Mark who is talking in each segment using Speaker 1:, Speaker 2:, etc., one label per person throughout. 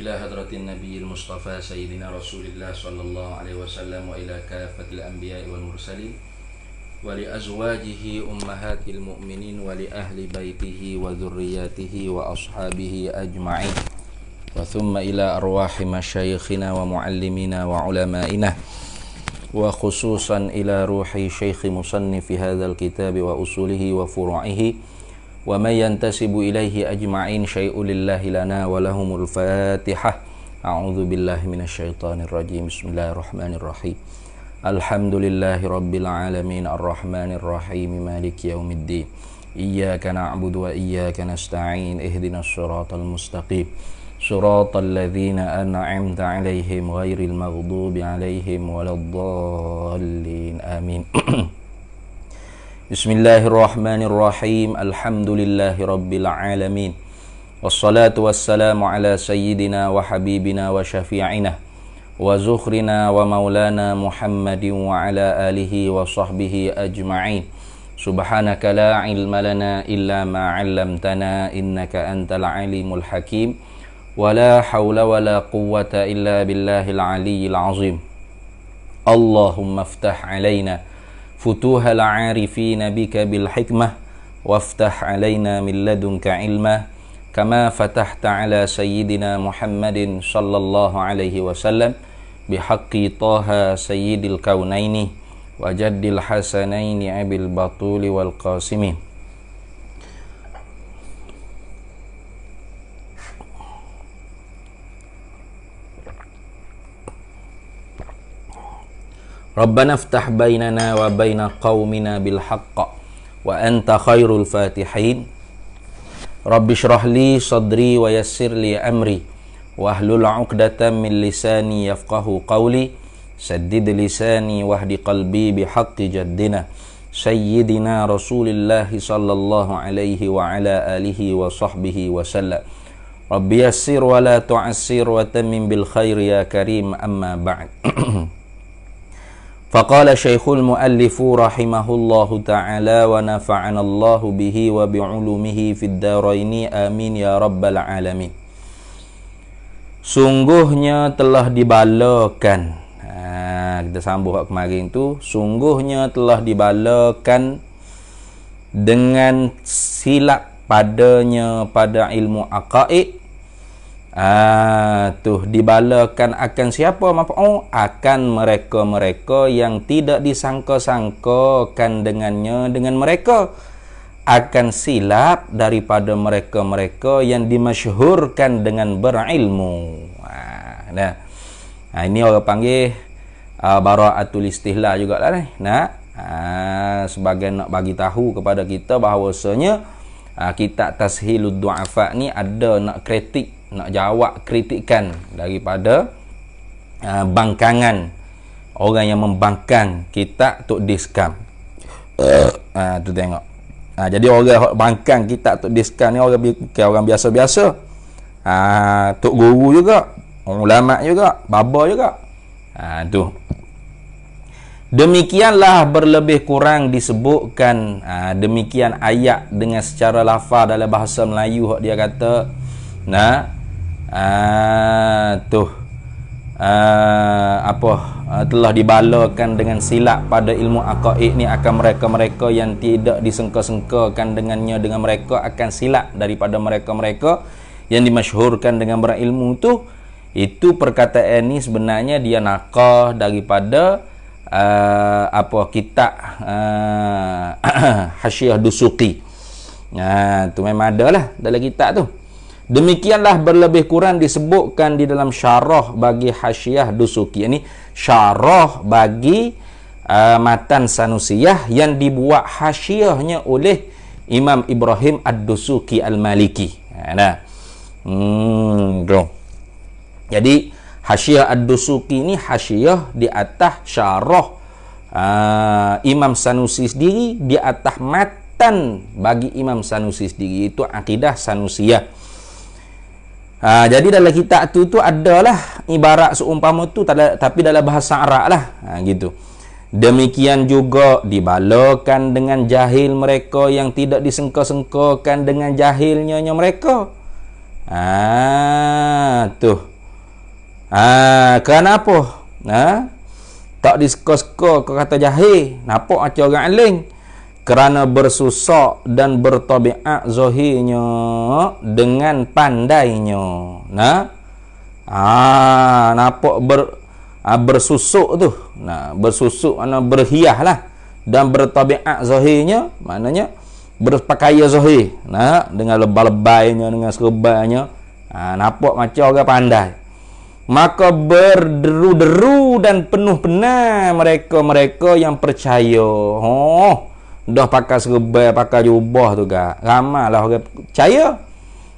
Speaker 1: إلى حضرة النبي المصطفى سيدنا رسول الله صلى الله عليه وسلم وإلى كافة الأنبياء والمرسلين ولأزواجه أمهات المؤمنين ولأهل بيته وذرياته وأصحابه أجمعين. وثم إلى أرواح مشايخنا ومعلمنا وعلمائنا وخصوصا إلى روح شيخ مصنف هذا الكتاب وأصوله وفروعه ومن ينتسب إليه أجمعين شيء لله لنا ولهم الفاتحة أعوذ بالله من الشيطان الرجيم بسم الله الرحمن الرحيم الحمد لله رب العالمين الرحمن الرحيم مالك يوم الدين إياك نعبد وإياك نستعين اهدنا الصراط المستقيم صراط الذين أنعمت عليهم غير المغضوب عليهم ولا الضالين آمين بسم الله الرحمن الرحيم الحمد لله رب العالمين والصلاة والسلام على سيدنا وحبيبنا وشفيعنا وزخرنا ومولانا محمد وعلى آله وصحبه أجمعين سبحانك لا علم لنا إلا ما علمتنا إنك أنت العليم الحكيم ولا حول ولا قوة إلا بالله العلي العظيم اللهم افتح علينا futuhal arifina bika bil hikmah waftah alaina min ladunka ilma kama fatahta ala sayyidina Muhammadin sallallahu alaihi wasallam bihaqqi taha sayyidil kaunaini wajaddil hasanaini abil batuli wal qasimin. ربنا افتح بيننا وبين قومنا بالحق وأنت خير الفاتحين. رب اشرح لي صدري ويسر لي أمري واحلل عقدة من لساني يفقه قولي. سدد لساني واهد قلبي بحق جدنا. سيدنا رسول الله صلى الله عليه وعلى آله وصحبه وسلم. رب يسر ولا تعسر وتمم بالخير يا كريم. أما بعد. فقال شيخ المؤلف رحمه الله تعالى ونفعنا الله به وبعلومه في الدارين آمين يا رب العالمين Sungguhnya telah dibalakan ha, Kita sambung kemarin tu Sungguhnya telah dibalakan Dengan silap padanya pada ilmu aqaid Ah, tuh dibalakan akan siapa oh, akan mereka-mereka yang tidak disangka-sangkakan dengannya dengan mereka akan silap daripada mereka-mereka yang dimasyhurkan dengan berilmu. Ah, nah. nah ini orang panggil uh, baraatul istihla jugalah ni. Nah, ah, sebagai nak bagi tahu kepada kita bahawasanya uh, kita tashilud du'afa ni ada nak kritik nak jawab kritikan daripada uh, bangkangan orang yang membangkang kita tok diskam. Uh, uh, tu tengok. Uh, jadi orang bangkang kita tok diskam ni orang bukan orang biasa-biasa. Uh, tok guru juga, ulama juga, baba juga. Uh, tu. Demikianlah berlebih kurang disebutkan uh, demikian ayat dengan secara lafaz dalam bahasa Melayu dia kata nah uh, tu uh, apa uh, telah dibalakan dengan silap pada ilmu aqaid ni akan mereka-mereka yang tidak disengka-sengkakan dengannya dengan mereka akan silap daripada mereka-mereka yang dimasyhurkan dengan berilmu tu itu perkataan ni sebenarnya dia nakah daripada uh, apa kitab uh, Hasyiah Dusuki. Nah, tu memang ada lah dalam kitab tu. Demikianlah berlebih kurang disebutkan di dalam syarah bagi Hasyiah Dusuki. Ini syarah bagi uh, matan Sanusiyah yang dibuat hasyiahnya oleh Imam Ibrahim Ad-Dusuki Al-Maliki. Nah. Hmm, tu. Jadi Hasyiah Ad-Dusuki ni hasyiah di atas syarah uh, Imam Sanusi sendiri di atas matan bagi Imam Sanusi sendiri itu akidah Sanusiyah. Ha, jadi dalam kitab tu tu adalah ibarat seumpama tu tapi dalam bahasa Arab lah. Ha, gitu. Demikian juga dibalakan dengan jahil mereka yang tidak disengka-sengkakan dengan jahilnya mereka. Ah. Ha, kerana apa? Ha? Tak disko-sko kau kata jahil. Nampak macam orang aling. Kerana bersusuk dan bertabiat zahirnya dengan pandainya. Nah. Ah, nampak ber ah, bersusuk tu. Nah, bersusuk mana berhias lah dan bertabiat zahirnya maknanya berpakaian zahir. Nah, dengan lebay-lebaynya dengan serbannya. Ah, nampak macam orang pandai maka berderu-deru dan penuh benar mereka-mereka yang percaya. Oh, dah pakai serba, pakai jubah tu gak. Ramailah orang percaya.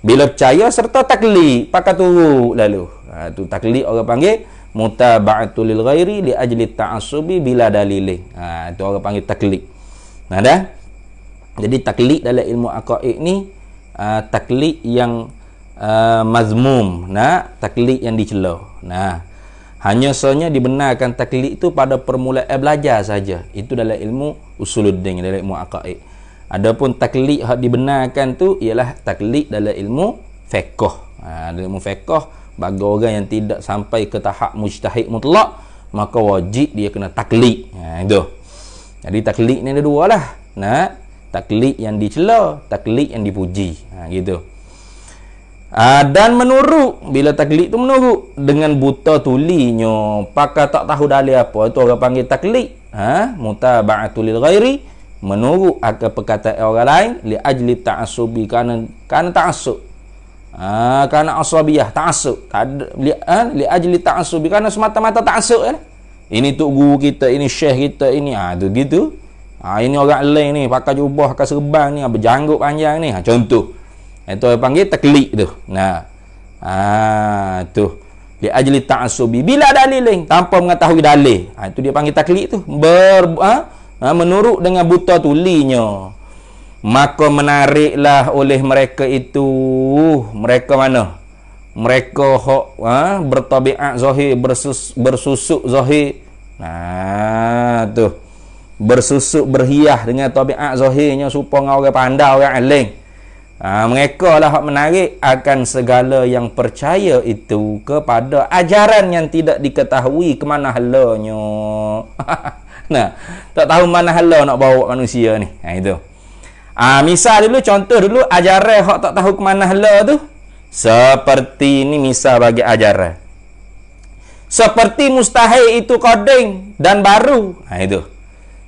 Speaker 1: Bila percaya serta taklid, pakai tu lalu. Ha, tu taklid orang panggil mutaba'atul lil ghairi li ajli ta'assubi bila dalil. Ha, tu orang panggil taklid. Nah dah. Jadi taklid dalam ilmu aqaid ni uh, taklid yang uh, mazmum nah taklid yang dicela nah hanya sahaja dibenarkan taklid itu pada permulaan belajar saja. Itu dalam ilmu usuluddin dalam ilmu aqaid. Adapun taklid yang dibenarkan tu ialah taklid dalam ilmu fiqh. Ha, dalam ilmu fiqh bagi orang yang tidak sampai ke tahap mujtahid mutlak maka wajib dia kena taklid ha, itu. Jadi taklid ni ada dua lah. Nah taklid yang dicela taklid yang dipuji. Ha, gitu Ha, dan menurut bila taklid tu menurut dengan buta tulinya. Pakai tak tahu dalil apa. Itu orang panggil taklid ha? Mutaba'atul ghairi. Menurut akan perkataan orang lain. Li ajli ta'assubi. Kerana kerana ta'assub. Ha? Kerana asabiyah ta'assub. Li ha, li ajli ta'assubi. Kerana semata-mata ta'assub eh? ini tok guru kita ini syekh kita ini ha tu gitu. Ha ini orang lain ni. Pakai jubah pakai serban ni. Berjanggut panjang ni. Ha contoh itu orang panggil taklid tu. Nah. Ah tu. Li ajli ta'assubi bila dalil lain tanpa mengetahui dalil. Ha, itu dia panggil taklid tu. Ber ha? ha, menurut dengan buta tulinya. Maka menariklah oleh mereka itu mereka mana? Mereka hok ha, bertabiat zahir bersus, bersusuk zahir. Nah tu. Bersusuk berhias dengan tabiat zahirnya supaya orang pandai orang alim. Ha, mereka lah yang menarik akan segala yang percaya itu kepada ajaran yang tidak diketahui ke mana halanya. nah, tak tahu mana hala nak bawa manusia ni. Ha, itu. Ha, misal dulu, contoh dulu, ajaran yang tak tahu ke mana hala tu. Seperti ni misal bagi ajaran. Seperti mustahil itu koding dan baru. Ha, itu.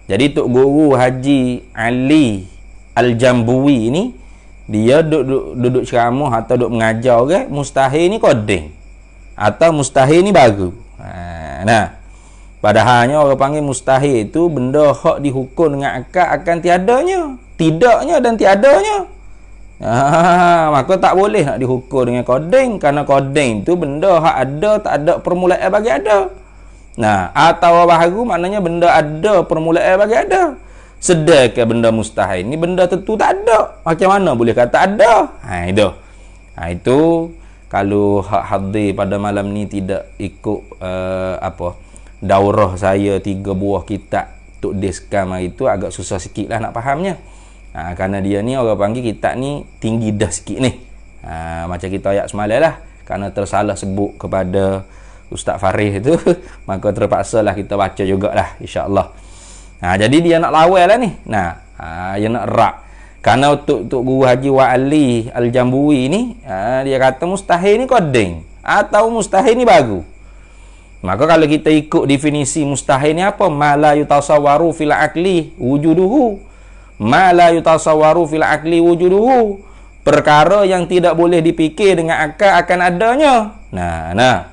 Speaker 1: Jadi Tok Guru Haji Ali Al-Jambui ni, dia duduk, duduk, duduk ceramah atau duduk mengajar orang okay? mustahil ni koding. Atau mustahil ni baru ha, nah. Padahalnya orang panggil mustahil itu benda hak dihukum dengan akal akan tiadanya tidaknya dan tiadanya. Ha, maka tak boleh nak dihukum dengan koding kerana koding itu benda hak ada tak ada permulaan bagi ada. Nah atau baru maknanya benda ada permulaan bagi ada sedekah benda mustahil. Ni benda tentu tak ada. Macam mana boleh kata ada? Ha itu. Ha itu kalau hak hadir pada malam ni tidak ikut uh, apa daurah saya tiga buah kitab untuk diskam itu agak susah sikit lah nak fahamnya. Ha, kerana dia ni orang panggil kitab ni tinggi dah sikit ni. Ha, macam kita ayat semalam lah. Kerana tersalah sebut kepada Ustaz Farid itu maka terpaksa lah kita baca jugalah insyaAllah Ha, jadi dia nak lawal lah ni. Nah, ha, dia nak rak. Karena untuk, untuk guru Haji Wa'ali Al-Jambui ni, ha, dia kata mustahil ni koding. Atau mustahil ni baru. Maka kalau kita ikut definisi mustahil ni apa? Ma la yutasawwaru fil akli wujuduhu. Ma la yutasawwaru fil akli wujuduhu. Perkara yang tidak boleh dipikir dengan akal akan adanya. Nah, nah.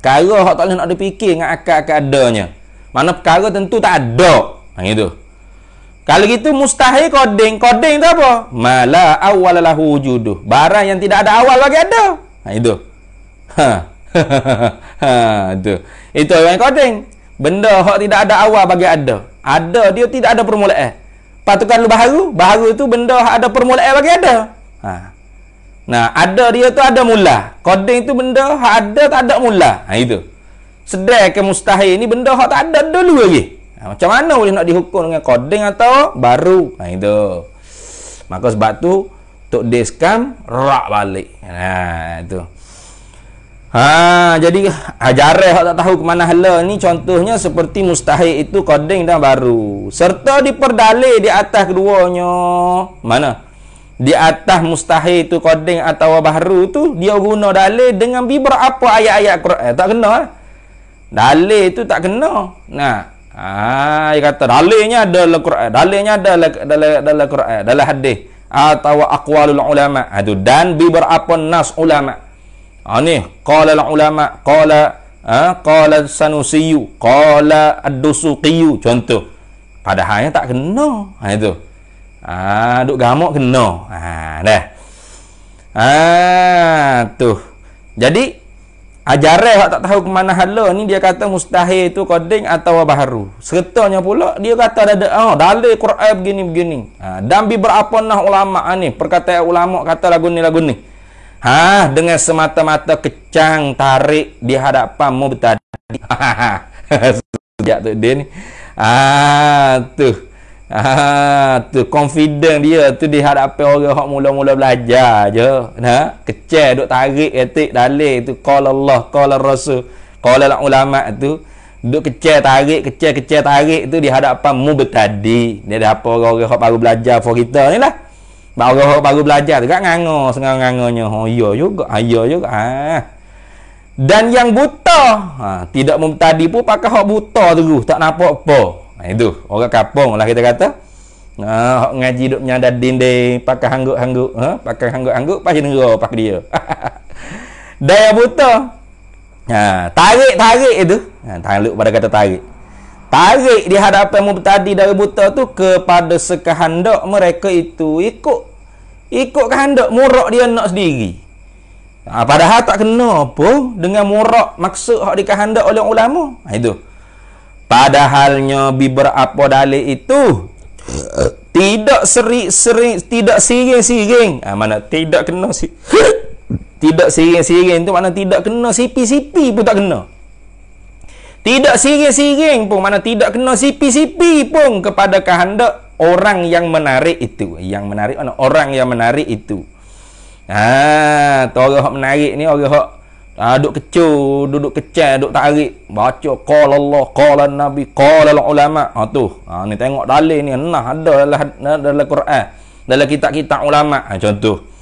Speaker 1: Perkara yang tak boleh nak dipikir dengan akal akan adanya. Mana perkara tentu tak ada. Ha itu. Kalau gitu mustahil koding. Koding tu apa? Mala awal lahu wujuduh. Barang yang tidak ada awal bagi ada. Ha itu. Ha. ha itu. Itu yang koding. Benda hak tidak ada awal bagi ada. Ada dia tidak ada permulaan. Patukan lu baharu, baharu itu benda hak ada permulaan bagi ada. Ha. Nah, ada dia tu ada mula. Koding itu benda hak ada tak ada mula. Ha itu ke mustahil ni benda hak tak ada dulu lagi. Ha, macam mana boleh nak dihukum dengan koding atau baru? Ha, itu. Maka sebab tu tok diskam rak balik. Ha itu. Ha, jadi ajaran hak tak tahu ke mana hala ni contohnya seperti mustahil itu koding dan baru. Serta diperdalil di atas keduanya. Mana? Di atas mustahil itu koding atau baru tu dia guna dalil dengan beberapa ayat-ayat Quran. Tak kena lah. Dalil itu tak kena. Nah, ha, dia kata dalilnya ada dalam Quran. Dalilnya ada dalam dalam Quran, dalam hadis. Atau aqwalul ulama. Itu dan beberapa nas ulama. Ha ni. Qala ulama qala ha qala sanusiyu qala ad-dusuqiyu. Contoh. Padahalnya tak kena. Ha itu ha duk gamuk kena. Ha dah. Ha tu. Jadi ajaran hak tak tahu ke mana hala ni dia kata mustahil itu koding atau baharu sertanya pula dia kata ada oh dalil Quran begini begini ha dan bi berapa nah ulama ni perkataan ulama kata lagu ni lagu ni Ha, dengan semata-mata kecang tarik di hadapan mu bertadi. Sejak tu dia ni. Ha, tu. Ha, tu confident dia tu di hadapan orang hak mula-mula belajar je. Ha, kecang duk tarik etik dalil tu qala Allah, qala Rasul, qala ulama tu duk kecil tarik kecil kecil tarik tu di hadapan mu bertadi dia ada apa orang-orang hak baru belajar for kita ni lah Baru baru belajar tu kan nganga sengang-nganganya. Oh iya juga. Ha, iya juga. Ha. Dan yang buta, ha, tidak memtadi pun pakai hak buta tu, tak nampak apa. Itu orang kampung lah kita kata. Hak ngaji duk menyandar dinding, pakai hanggut-hanggut, ha, pakai hanggut-hanggut pasti nera pakai dia. Dan yang buta. Ha, tarik-tarik itu. Ha, tarik pada kata tarik tarik di hadapan mubtadi dari buta tu kepada sekehendak mereka itu ikut ikut kehendak murak dia nak sendiri ha, padahal tak kena apa dengan murak maksud hak dikehendak oleh ulama ha, itu padahalnya beberapa dalil itu tidak seri seri tidak siring-siring ha, mana tidak kena si tidak siring-siring tu mana tidak kena sipi-sipi pun tak kena tidak siring-siring pun mana tidak kena sipi-sipi pun kepada kehendak orang yang menarik itu. Yang menarik mana? Orang yang menarik itu. Tu orang hak menarik ni orang hak ha, duduk kecu, duduk kecil, duduk tarik, baca qala Allah, qala Nabi, qala ulama. Ha tu. Ha ni tengok dalil ni nah ada dalam dalam Quran, dalam kitab-kitab ulama. Ha contoh.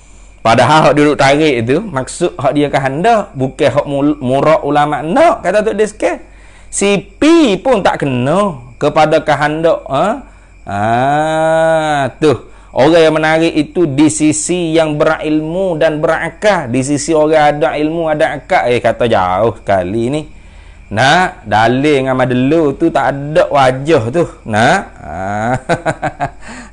Speaker 1: Padahal hak duduk tarik itu maksud hak dia kehendak bukan hak murak ulama nak kata tu dia si pi pun tak kena kepada kehendak ha? ah tu orang yang menarik itu di sisi yang berilmu dan berakal. Di sisi orang ada ilmu ada akal. Eh kata jauh sekali ni. Nah dalil dengan madelu tu tak ada wajah tu. Nah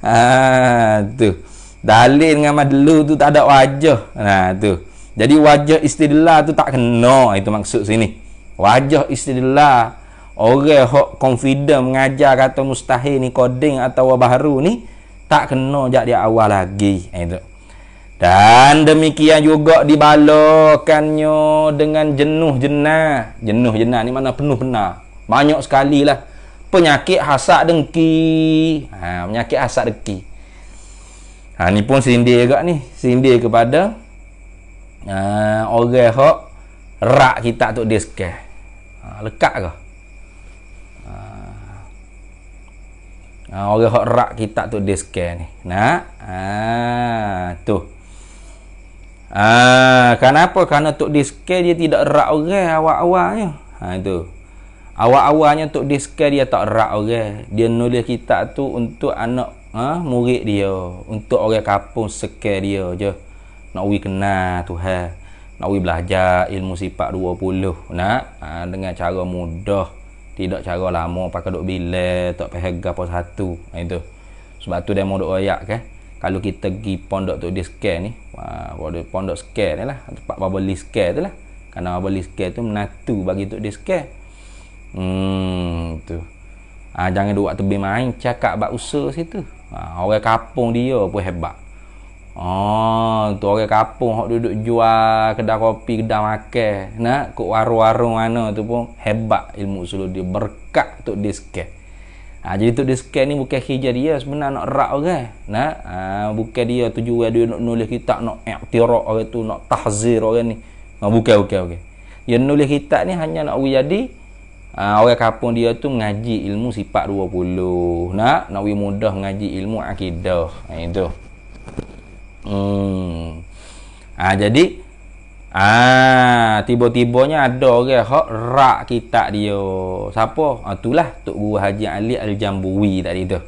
Speaker 1: ah, tu. Dalil dengan madelu tu tak ada wajah. Nah tu. Jadi wajah istidlal tu tak kena. Itu maksud sini. Wajah istidlal orang hok confident mengajar kata mustahil ni coding atau baharu ni tak kena jak dia awal lagi. Eh, itu. Dan demikian juga dibalakannya dengan jenuh jenah jenuh jenah ni mana penuh benar. Banyak sekali lah penyakit hasad dengki. Ha, penyakit hasad dengki. Ha, ni pun sindir juga ni. Sindir kepada uh, orang hok rak kita tu dia sekeh Ha, lekat ke? Ha orang hok rak kita tu dia scan ni. Nak? Ha, tu. Ha, kenapa? Kerana tok dia scan dia tidak rak orang awal-awalnya. Ha, itu. Awal-awalnya tok dia scan dia tak rak orang. Dia nulis kitab tu untuk anak ha, murid dia. Untuk orang kampung scan dia je. Nak wi kenal Tuhan nak pergi belajar ilmu sifat 20 nak ha, dengan cara mudah tidak cara lama pakai duk bila tak payah apa satu. Itu. Sebab tu demo duk ayak kan kalau kita pergi pondok tu di scare ni ha, pondok scare ni lah. Tempat bubble scare tu lah. Kerana bubble scare tu menatu bagi tu di scare. Hmm tu. Ha, jangan duk waktu main cakap bab usaha situ. Ha, orang kapung dia pun hebat Oh, tu orang kampung hok duduk jual kedai kopi, kedai makan, nak kok warung-warung mana tu pun hebat ilmu usul dia berkat tu dia scan. Ha, jadi tu dia scan ni bukan kerja dia sebenarnya nak rak orang. Nak ha, bukan dia tujuan dia nak nulis kitab nak iktiraf orang tu nak tahzir orang ni. Ha, bukan bukan bukan. yang nulis kitab ni hanya nak jadi uh, orang kampung dia tu mengaji ilmu sifat 20 nak nak mudah mengaji ilmu akidah ha, itu hmm. ha, jadi Ah, tiba-tibanya ada orang hak rak kitab dia. Siapa? Ah, itulah Tok Guru Haji Ali Al-Jambuwi tadi tu.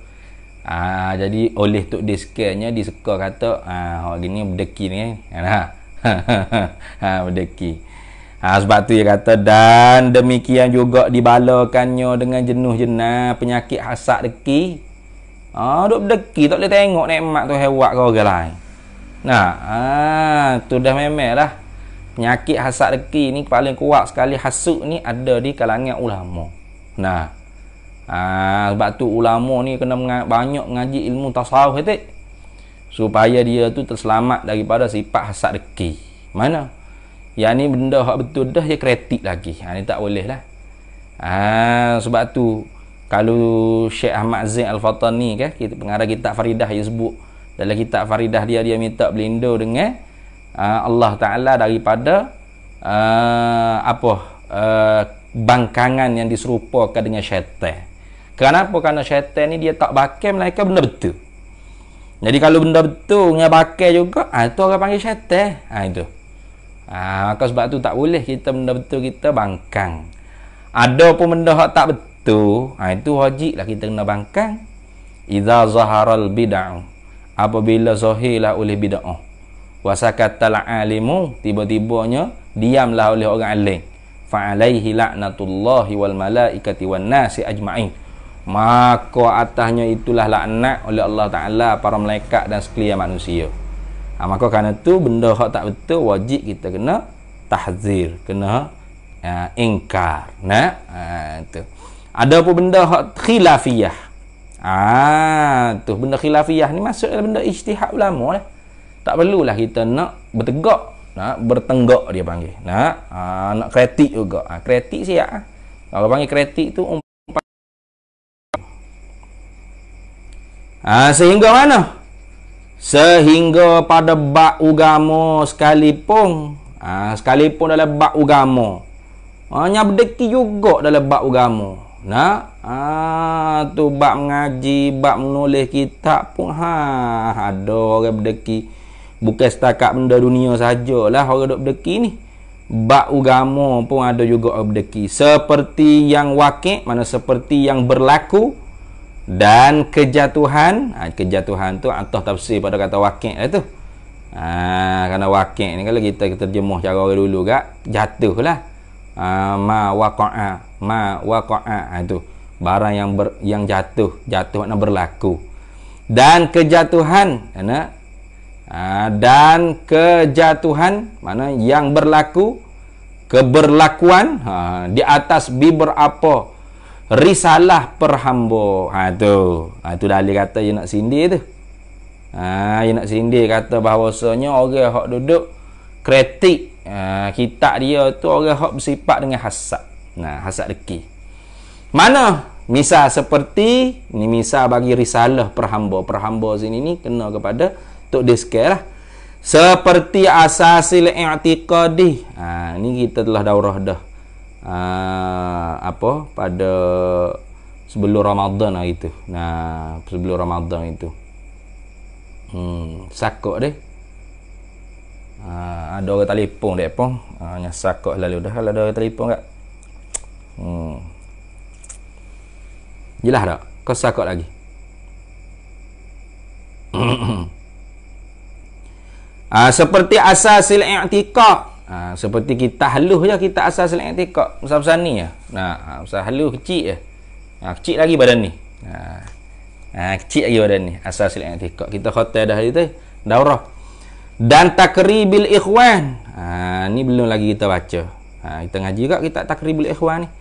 Speaker 1: Ah, jadi oleh Tok Diskernya diseka kata, ah, hak gini berdeki ni. Ha. ha, berdeki. Ha, sebab tu dia kata dan demikian juga dibalakannya dengan jenuh jenah penyakit hasad deki. Ah, duk berdeki tak boleh tengok nikmat tu hewat ke orang lain. Nah, ah, tu dah memelah penyakit hasad reki ni paling kuat sekali hasud ni ada di kalangan ulama. Nah aa, ha, sebab tu ulama ni kena menga- banyak mengaji ilmu tasawuf itu supaya dia tu terselamat daripada sifat hasad reki mana? Yang ni benda hak betul dah dia kritik lagi. Ha, ni tak boleh lah. Ha, sebab tu kalau Syekh Ahmad Zain Al-Fatani kan kita pengarah kitab Faridah dia sebut dalam kitab Faridah dia dia minta berlindung dengan uh, Allah Taala daripada uh, apa uh, bangkangan yang diserupakan dengan syaitan. Kenapa? Kerana syaitan ni dia tak bakal melainkan benda betul. Jadi kalau benda betul dengan bakal juga, ah itu orang panggil syaitan. Ah itu. Ah maka sebab tu tak boleh kita benda betul kita bangkang. Ada pun benda hak tak betul, ah itu wajiblah kita kena bangkang. Idza zaharal bid'ah. Apabila zahirlah oleh bid'ah. Wasakatal alimu tiba-tibanya diamlah oleh orang alim. Fa alaihi la'natullahi wal malaikati wan nasi ajma'in. Maka atasnya itulah laknat oleh Allah Taala para malaikat dan sekalian manusia. Ha, maka kerana tu benda hak tak betul wajib kita kena tahzir kena uh, ingkar. Nah ha, tu. Ada pun benda hak khilafiyah ah tu benda khilafiyah ni maksudnya benda ijtihad ulama lah. Tak perlulah kita nak bertegak nak bertenggak dia panggil. Nak ha, nak kritik juga. Ha, kritik siap ha. kalau panggil kritik tu ha, sehingga mana? Sehingga pada bak agama sekalipun. Ha, sekalipun dalam bak agama hanya berdeki juga dalam bak agama nak? Ah tu bab mengaji bab menulis kitab pun ha ada orang berdeki. Bukan setakat benda dunia sajalah orang duk berdeki ni. Bak agama pun ada juga orang berdeki. Seperti yang wakil mana seperti yang berlaku dan kejatuhan. Ha, kejatuhan tu atau tafsir pada kata wakil lah tu. Ha, kerana wakil ni kalau kita terjemuh cara orang dulu kak jatuh lah ha, ma waqa'a ma waqa'a ha, tu. Barang yang ber, yang jatuh jatuh makna berlaku. Dan kejatuhan nak ha, dan kejatuhan mana yang berlaku? Keberlakuan ha, di atas beberapa risalah perhamba ha tu. Ha tu dalil kata dia nak sindir tu. Ha dia nak sindir kata bahawasanya orang hak duduk kritik ha, kitab dia tu orang hak bersifat dengan hasad nah hasad deki mana misal seperti ni misal bagi risalah perhamba perhamba sini ni kena kepada Tok dia lah. Seperti asasil i'tiqadi. Ha, ni kita telah daurah dah. Ha, apa? Pada sebelum Ramadan lah itu. Nah, sebelum Ramadan itu. Hmm, sakok deh. Ha, ada orang telefon dek pun. Ha, sakok lalu dah. Ada orang telefon tak? Hmm. Jelas tak? Kau sakok lagi. Ha, seperti asasil i'tiqad. Ha, seperti kita halus je kita asasil i'tiqad. Besar-besar ni ya. Nah, ha, besar halus kecil je. Ha, kecil lagi badan ni. Ha, ha kecil lagi badan ni asasil i'tiqad. Kita khatam dah itu daurah. Dan takribil ikhwan. Ha, ni belum lagi kita baca. Ha, kita ngaji juga kita takribil ikhwan ni.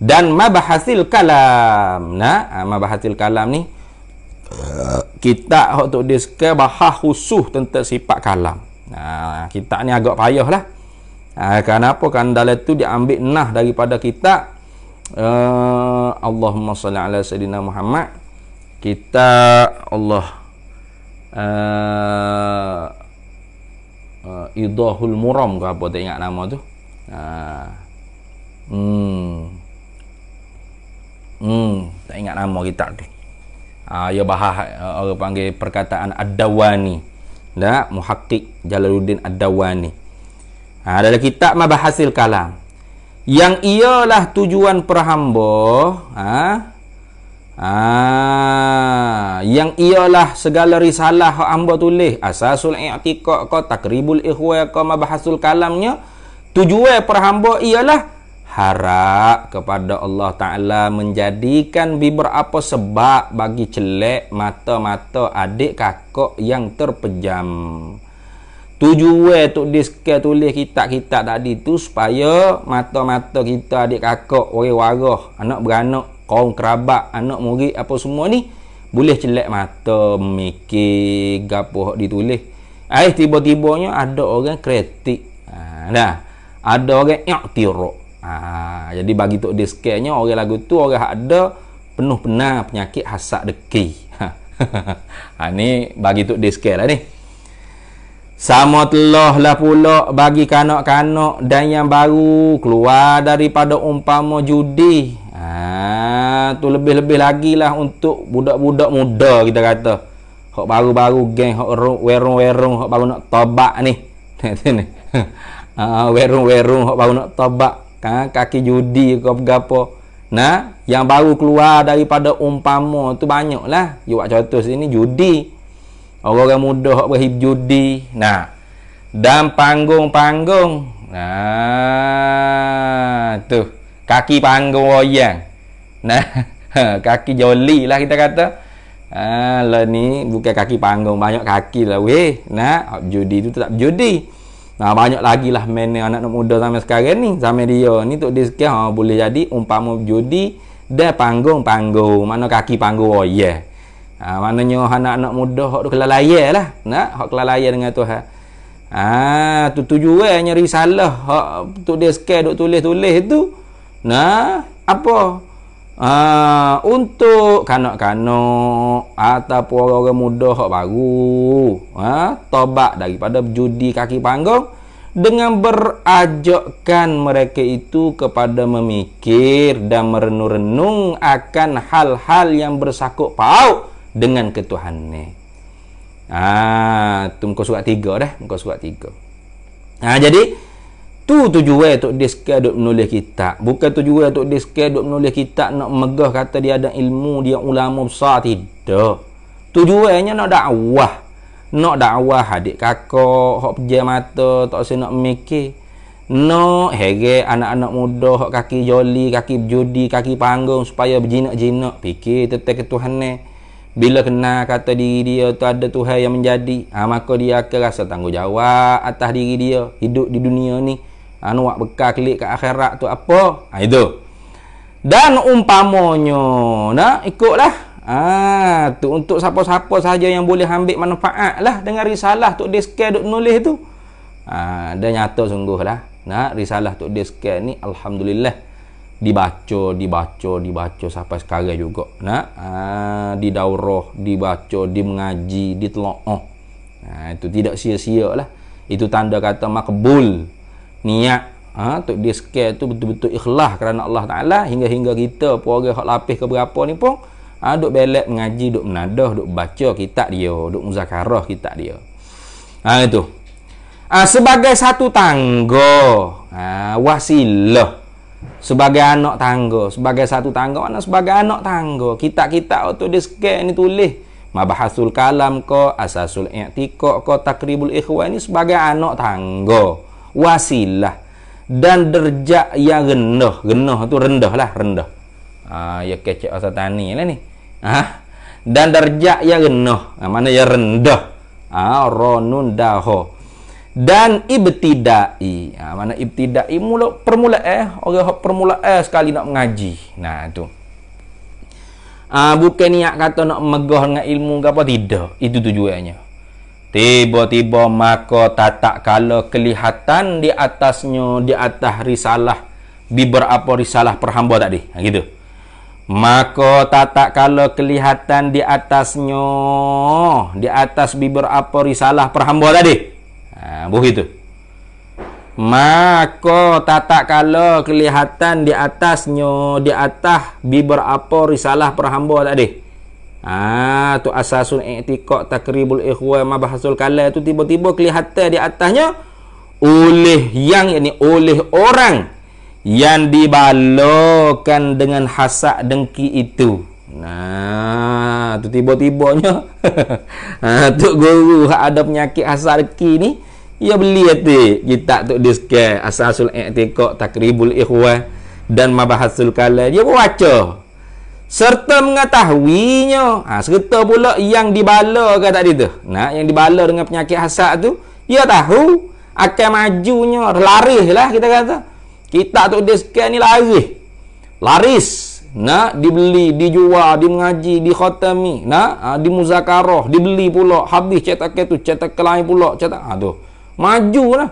Speaker 1: Dan mabahasil kalam. Nah, ha, mabahasil kalam ni kita untuk discuss bahas khusus tentang sifat kalam. Nah, kita ni agak payah lah. Ha, kenapa? Kan dalam tu dia ambil nah daripada kita uh, Allahumma salli ala Sayyidina Muhammad kita Allah uh, uh, Idahul Muram ke apa tak ingat nama tu Ha. Hmm. Hmm, tak ingat nama kitab tu. Ah, ya bahas uh, orang panggil perkataan Ad-Dawani. Tak, Muhaqqiq Jalaluddin Ad-Dawani. Ha, dalam kitab Mabahasil Kalam. Yang ialah tujuan perhamba, ha? Ah, yang ialah segala risalah hak hamba tulis asasul i'tiqad ko takribul ikhwa ko mabahasul kalamnya tujuan perhamba ialah harap kepada Allah Taala menjadikan beberapa sebab bagi celek mata-mata adik kakak yang terpejam. Tujuan tu diske tulis kitab-kitab tadi tu supaya mata-mata kita adik kakak orang warah anak beranak kaum kerabat, anak murid apa semua ni boleh celak mata mikir gapo hak ditulis. Eh tiba-tibanya ada orang kritik. Ha, nah, ada orang i'tiraf. Ha, jadi bagi tok diskennya orang lagu tu orang ada penuh benar penyakit hasad deki. ha, ni bagi tok disken lah ni. Sama telah lah pula bagi kanak-kanak dan yang baru keluar daripada umpama judi. Ha, tu lebih-lebih lagi lah untuk budak-budak muda kita kata. Hak baru-baru geng, hak werung-werung, hak baru nak tobat ni. ni. Ha, werung-werung, hak baru nak tobat. Ha, kaki judi ke apa Nah, yang baru keluar daripada umpama tu banyak lah. You buat contoh sini judi. Orang-orang muda hak berhib judi. Nah, dan panggung-panggung. Nah, tu kaki panggung wayang nah kaki joli lah kita kata ah lah ni bukan kaki panggung banyak kaki lah weh nah judi tu tetap judi nah banyak lagi lah main anak, muda sampai sekarang ni sampai dia ni tu dia sekian ha, boleh jadi umpama judi dia panggung-panggung mana kaki panggung wayang ha, maknanya anak-anak muda tu kelalaian lah nah hak kelalaian dengan Tuhan. Ah, tu tujuannya risalah hak tu dia skor duk tulis-tulis tu. Nah, apa? Ah, untuk kanak-kanak ataupun orang-orang muda hak baru, ha, tobat daripada judi kaki panggung dengan berajakkan mereka itu kepada memikir dan merenung-renung akan hal-hal yang bersakut paut dengan ketuhanan. Ah, tu muka surat tiga dah, muka surat tiga. Ah, jadi tu tujuan untuk dia sekali duk menulis kitab. Bukan tujuan untuk dia sekali duk menulis kitab nak megah kata dia ada ilmu dia ulama besar. Tidak. Tujuannya nak dakwah. Nak dakwah adik kakak hok pejam mata tak usah nak mikir. No hege anak-anak muda hok kaki joli kaki judi kaki panggung supaya berjinak-jinak. Fikir tentang ketuhanan. Bila kena kata diri dia tu ada Tuhan yang menjadi. Ha, maka dia akan rasa tanggungjawab atas diri dia. Hidup di dunia ni anu wak bekal kelik ke akhirat tu apa? Ha, itu. Dan umpamanya nah ikutlah. Ah tu untuk siapa-siapa saja yang boleh ambil manfaat lah dengan risalah tu scan duk nulis tu. Ah dan nyata sungguh lah nah risalah tu scan ni alhamdulillah. Dibaca dibaca dibaca sampai sekarang juga. Nah ah, di daurah dibaca di mengaji ditelaah nah itu tidak sia-sia lah itu tanda kata makbul niat ha, untuk dia scare tu betul-betul ikhlas kerana Allah Ta'ala hingga-hingga kita pun orang lapis ke berapa ni pun ha, duk belak mengaji, duk menadah, duk baca kitab dia, duk muzakarah kitab dia. Ha, itu. Ha, sebagai satu tangga ha, wasilah. Sebagai anak tangga sebagai satu tangga mana sebagai anak tangga? Kitab-kitab tu dia scare ni tulis. Mabahasul kalam ko asasul i'tiqad ko takribul ikhwan ni sebagai anak tangga wasilah. Dan derjat yang rendah. Rendah tu rendah lah rendah. Ha, ya kecek asal tani lah ni. Ha? dan derjat yang rendah. Ha, mana yang rendah. Ha, ronun daho. Dan ibtidai. Ha, mana ibtidai mula permulaan eh orang permulaan eh, sekali nak mengaji. Nah tu. Ha, bukan niat kata nak megah dengan ilmu ke apa tidak. Itu tujuannya Tiba-tiba maka tatak kala kelihatan di atasnya di atas risalah biber apa risalah perhamba tadi. Ha, gitu. Maka tatak kala kelihatan di atasnya di atas biber apa risalah perhamba tadi. Ha, begitu. maka tata kala kelihatan di atasnya di atas biber apa risalah perhamba tadi ah tu asasun i'tiqad takribul ikhwa mabahasul kala tu tiba-tiba kelihatan di atasnya oleh yang ini oleh orang yang dibalakan dengan hasad dengki itu. Nah tu tiba-tibanya ha tu guru ada penyakit hasad dengki ni ia beli hati kita tu diske asasul i'tiqad takribul ikhwah dan mabahasul kala dia baca serta mengetahuinya. Ha serta pula yang dibala ke tadi tu? Nah yang dibala dengan penyakit hasad tu ia tahu akan majunya. Laris lah kita kata. Kita tu diske ni laris laris. Nak dibeli dijual di mengaji di khatami nak ha, di muzakarah dibeli pula. Habis cetak tu cetak lain pula cetak. Ha tu. Maju lah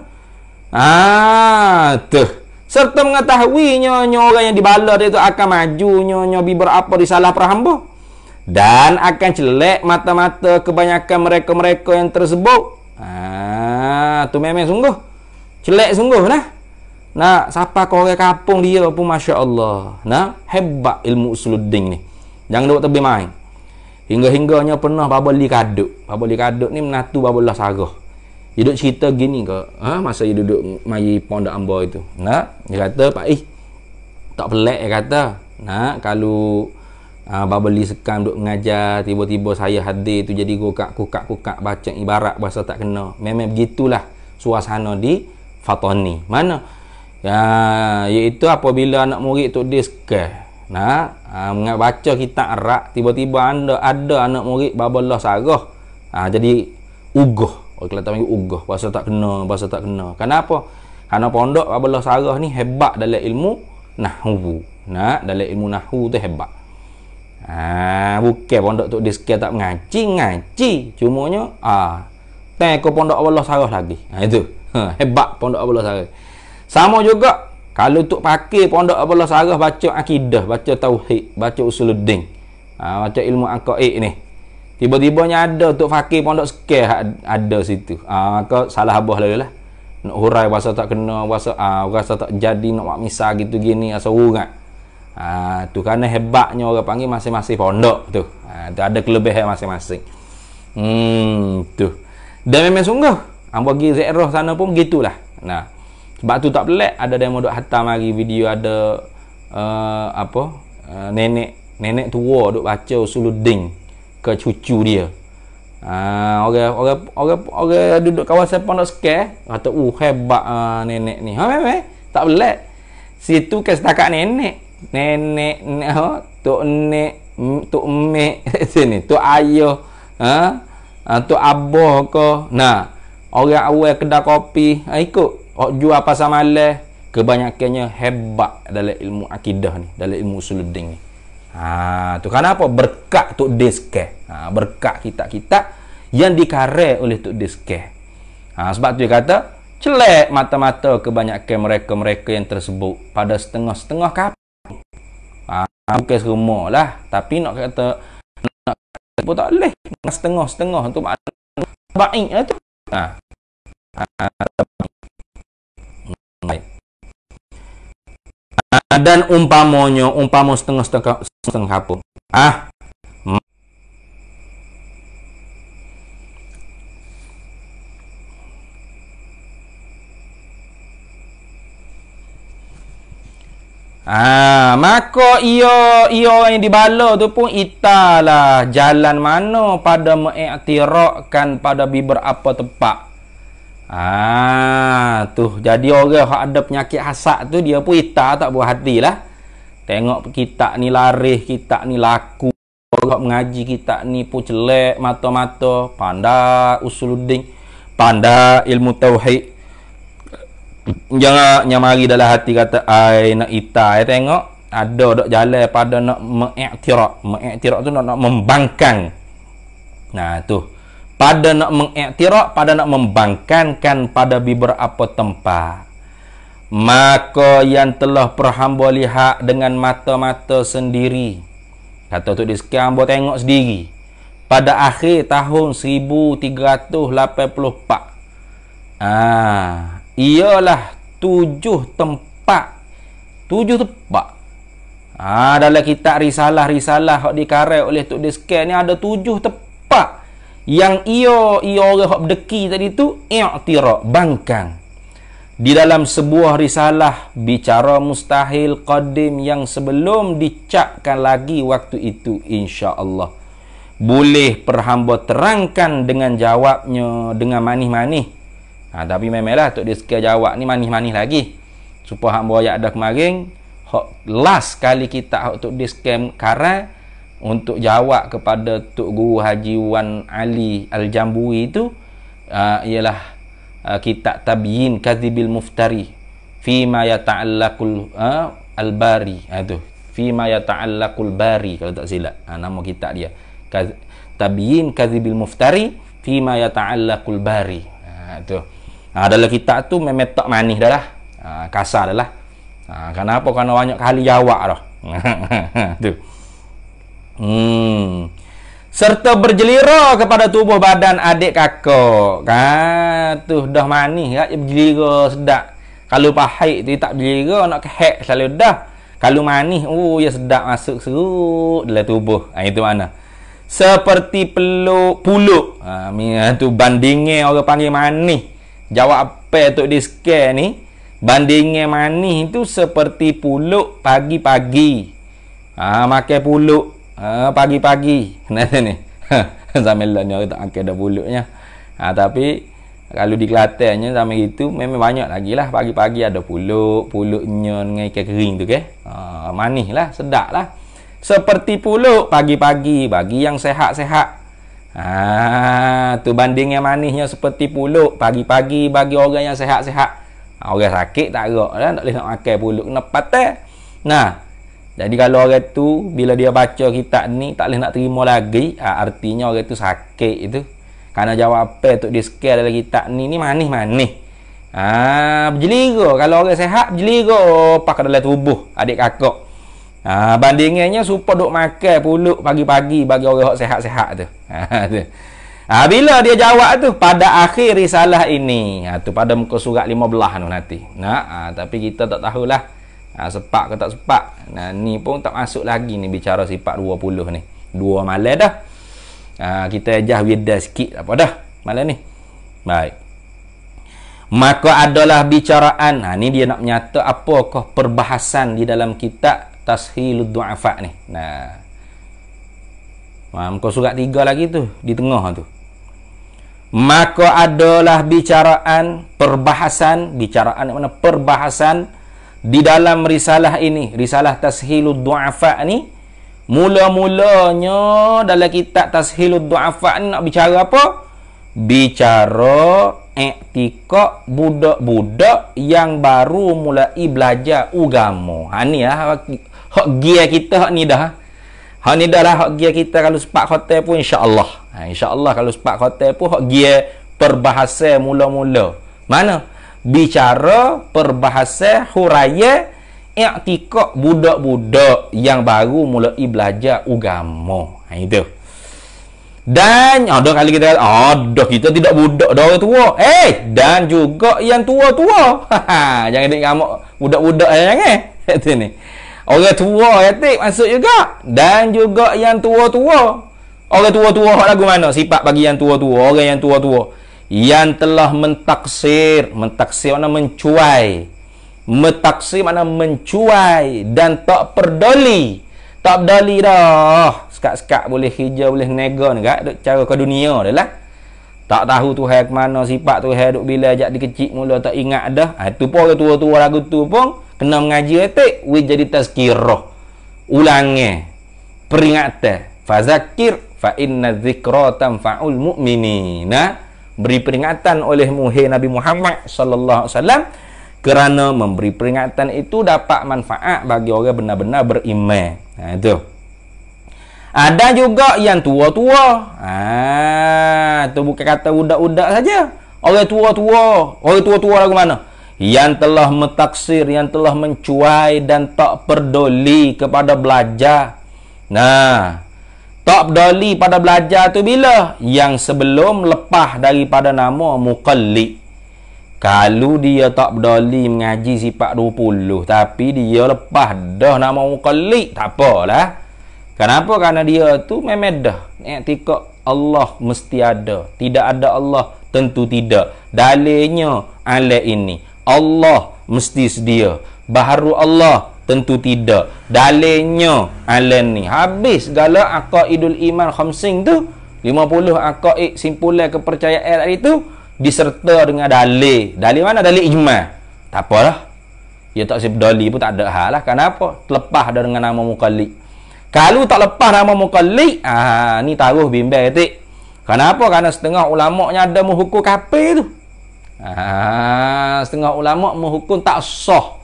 Speaker 1: ah tu serta mengetahui nyonya orang yang dibala dia tu akan maju nyonya bi berapa di salah perhamba dan akan celek mata-mata kebanyakan mereka-mereka yang tersebut. Ah tu memang sungguh. Celek sungguh nah. Nak siapa kau orang kampung dia pun masya-Allah. Nah hebat ilmu usuluddin ni. Jangan buat tebi main hingga-hingganya pernah babali kaduk. Babali kaduk ni menatu babalah sarah dia duduk cerita gini ke ha? masa dia duduk mari pondok amba itu nak dia kata pak eh tak pelik dia kata. Nak kalau uh, babeli sekam duduk mengajar tiba-tiba saya hadir tu jadi kukak kukak kukak baca ibarat bahasa tak kena. Memang begitulah suasana di Fatoni. Mana? Ya iaitu apabila anak murid tu diskah nak uh, baca kita arak tiba-tiba anda ada anak murid babalah sarah. Uh, jadi ugoh Orang Kelantan panggil ugah. Bahasa tak kena, bahasa tak kena. Kenapa? Karena pondok Abdullah Sarah ni hebat dalam ilmu nahwu. Nah, dalam ilmu nahwu tu hebat. Ha, bukan pondok tu dia tak mengaji, ngaji. Cumanya, ah, teng ke pondok Abdullah Sarah lagi. Ha, itu. Ha, hebat pondok Abdullah Sarah. Sama juga, kalau tu pakai pondok Abdullah Sarah baca akidah, baca tauhid, baca usuluddin. Ha, baca ilmu akaid ni. Tiba-tiba ada Tok Fakir pondok sekeh ada situ. Ah maka salah abah lalu lah. Nak hurai bahasa tak kena, bahasa ah rasa tak jadi nak buat misa gitu gini asal urat. Ah tu kerana hebatnya orang panggil masing-masing pondok tu. Ah tu ada kelebihan masing-masing. Hmm tu. Dan memang sungguh Ambo pergi Zairah sana pun gitulah. Nah. Sebab tu tak pelik ada demo duk hantar mari video ada uh, apa? Uh, nenek nenek tua duk baca usuluddin ke cucu dia. Ha, orang orang orang orang duduk kawasan Pondok Sekar kata uh hebat uh, nenek ni. Ha memang tak belat. Situ ke setakat nenek. Nenek ha tok nek tok mek sini tok ayah ha, ha tok abah ke. Nah, orang awal kedai kopi ha, ikut oh, jual pasal malam kebanyakannya hebat dalam ilmu akidah ni, dalam ilmu usuluddin ni. Ha, tu kenapa berkat Tok Diske. Ha, berkat kita-kita yang dikare oleh Tok Diske. Ha, sebab tu dia kata, celek mata-mata kebanyakan mereka-mereka yang tersebut pada setengah-setengah kapal. Ha, bukan semua lah. Tapi nak kata, nak kata pun tak boleh. Setengah-setengah tu baik lah tu. Ha. Ha, dan umpamanya umpama setengah-setengah setengah kapung ah. Ah, maka ia ia orang yang dibala tu pun italah jalan mana pada mengiktirakkan pada beberapa tempat Ah, tu jadi orang yang ada penyakit hasad tu dia pun ita tak buat hati lah. Tengok kita ni laris, kita ni laku. Orang mengaji kita ni pun celek mata-mata, pandai usuluddin, pandai ilmu tauhid. Jangan nyamari dalam hati kata ai nak ita, ai tengok ada dok jalan pada nak mengiktirak. Mengiktirak tu nak, nak membangkang. Nah, tu pada nak mengiktirak pada nak membangkankan pada beberapa tempat. Maka yang telah perhamba lihat dengan mata-mata sendiri. Kata tu di sekian hamba tengok sendiri. Pada akhir tahun 1384 ah ialah tujuh tempat. Tujuh tempat. Ha, dalam kitab risalah-risalah yang dikarek oleh Tok Deskan ni ada tujuh tempat yang ia ia orang hok berdeki tadi tu i'tira bangkang. Di dalam sebuah risalah bicara mustahil qadim yang sebelum dicapkan lagi waktu itu insya-Allah. Boleh perhamba terangkan dengan jawabnya dengan manis-manis ha, tapi memanglah Tok Deskan jawab ni manis-manis lagi. Supaya hamba ayat ada kemarin hok last kali kita hok Tok Deskan karang untuk jawab kepada Tok Guru Haji Wan Ali Al-Jambui itu uh, ialah uh, kitab Tabyin Kadhibil Muftari fima yata'allaqul uh, Al-Bari. Ha tu fima yata'allaqul Bari kalau tak silap. Ha, nama kitab dia. Kaz, Tabyin Kadhibil Muftari fima yata'allaqul Bari. Ha tu ha, dalam kitab tu memang tak manis dah lah. Ha, kasar dah lah. Ha, kenapa? Kerana banyak kali jawab dah. Tu Hmm. Serta berjelira kepada tubuh badan adik kakak. Kan tu dah manis kan berjelira sedap. Kalau pahit tu tak berjelira nak kehek selalu dah. Kalau manis oh ya sedap masuk serut dalam tubuh. Ha, itu mana? Seperti peluk puluk. Ha tu bandingnya orang panggil manis. Jawab apa tu di scare ni? Bandingnya manis itu seperti puluk pagi-pagi. Ha makan puluk ha, pagi-pagi. Nanti ni. Sambil lah ni orang tak akan ada bulutnya. Ha, tapi kalau di Kelantannya sama itu memang banyak lagi lah. Pagi-pagi ada pulut pulutnya dengan ikan kering tu ke ha, manis lah sedap lah. Seperti pulut pagi-pagi bagi yang sehat-sehat. Ha, tu banding yang manisnya seperti pulut. Pagi-pagi bagi orang yang sehat-sehat. Ha, orang sakit tak gerak lah tak boleh nak makan pulut. Kena patah nah jadi kalau orang tu bila dia baca kitab ni tak boleh nak terima lagi, ha, artinya orang tu sakit itu. Karena jawab apa tu di scale dalam kitab ni ni manis-manis. Ha, berjelira kalau orang sehat berjelira pakai dalam tubuh adik kakak. Ha, bandingannya supaya duk makan pulut pagi-pagi bagi orang yang sehat-sehat tu. Ha, bila dia jawab tu pada akhir risalah ini. Ha, tu pada muka surat 15 tu nanti. Nah, ha, tapi kita tak tahulah ha, sepak ke tak sepak. Nah ni pun tak masuk lagi ni bicara sifat 20 ni. Dua malam dah. Ha, kita ajah wida sikit apa dah malam ni. Baik. Maka adalah bicaraan. Ha, ni dia nak menyata apakah perbahasan di dalam kitab tashilud du'afa ni. Nah. Ha, muka surat tiga lagi tu di tengah tu. Maka adalah bicaraan perbahasan. Bicaraan mana perbahasan di dalam risalah ini risalah tashilud du'afa ni mula-mulanya dalam kitab tashilud du'afa ni nak bicara apa? Bicara etika budak-budak yang baru mulai belajar agama. Ha ni lah hak gia kita hak ni dah. Hak ni dah lah hak gia kita kalau sepak hotel pun insya-Allah. Ha insya-Allah kalau sepak hotel pun hak gia perbahasa mula-mula. Mana bicara perbahasa huraya i'tikad budak-budak yang baru mulai belajar agama. Ha itu. Dan ada kali kita kata, ada kita tidak budak dah orang tua. Eh, dan juga yang tua-tua. jangan dik ngamak budak-budak yang eh. Itu ni. Orang tua tik masuk juga. Dan juga yang tua-tua. Orang tua-tua lagu mana? Sifat bagi yang tua-tua, orang yang tua-tua yang telah mentaksir. Mentaksir mana mencuai. Mentaksir mana mencuai dan tak peduli. Tak peduli dah. Sekat-sekat boleh hijau boleh nega kan cara ke dunia dah lah. Tak tahu tu hai ke mana sifat tu hai duk bila ajak dikecik mula tak ingat dah. Ha, tu pun orang tua-tua lagu tu pun kena mengaji etik. Wih jadi tazkirah. Ulangi. Peringatan. Fazakir fa inna zikra tanfa'ul mu'minina beri peringatan oleh muhir Nabi Muhammad sallallahu alaihi wasallam kerana memberi peringatan itu dapat manfaat bagi orang benar-benar beriman. Ha itu. Ada juga yang tua-tua. Ha tu bukan kata budak-budak saja. Orang tua-tua, orang tua-tua lagu mana? Yang telah mentaksir, yang telah mencuai dan tak peduli kepada belajar. Nah, tak peduli pada belajar tu bila? Yang sebelum lepas daripada nama muqalli. kalau dia tak berdali mengaji sifat 20 tapi dia lepas dah nama mukallid tak apalah. Kenapa? Kerana dia tu memang dah. Iktikad Allah mesti ada. Tidak ada Allah tentu tidak. Dalilnya alat ini. Allah mesti sedia. Baharu Allah tentu tidak dalilnya alat ni habis segala aqaidul iman khamsing tu 50 aqaid simpulan kepercayaan itu diserta dengan dalil. Dalil mana? Dalil ijma. Tak apalah. Dia tak sebut dalil pun tak ada hal lah. Kenapa? Terlepas dengan nama mukallid. Kalau tak lepas nama mukallid, ah ni taruh bimbang ketik. Kenapa? Kerana setengah ulama nya ada menghukum kafir tu. Ah, setengah ulama menghukum tak sah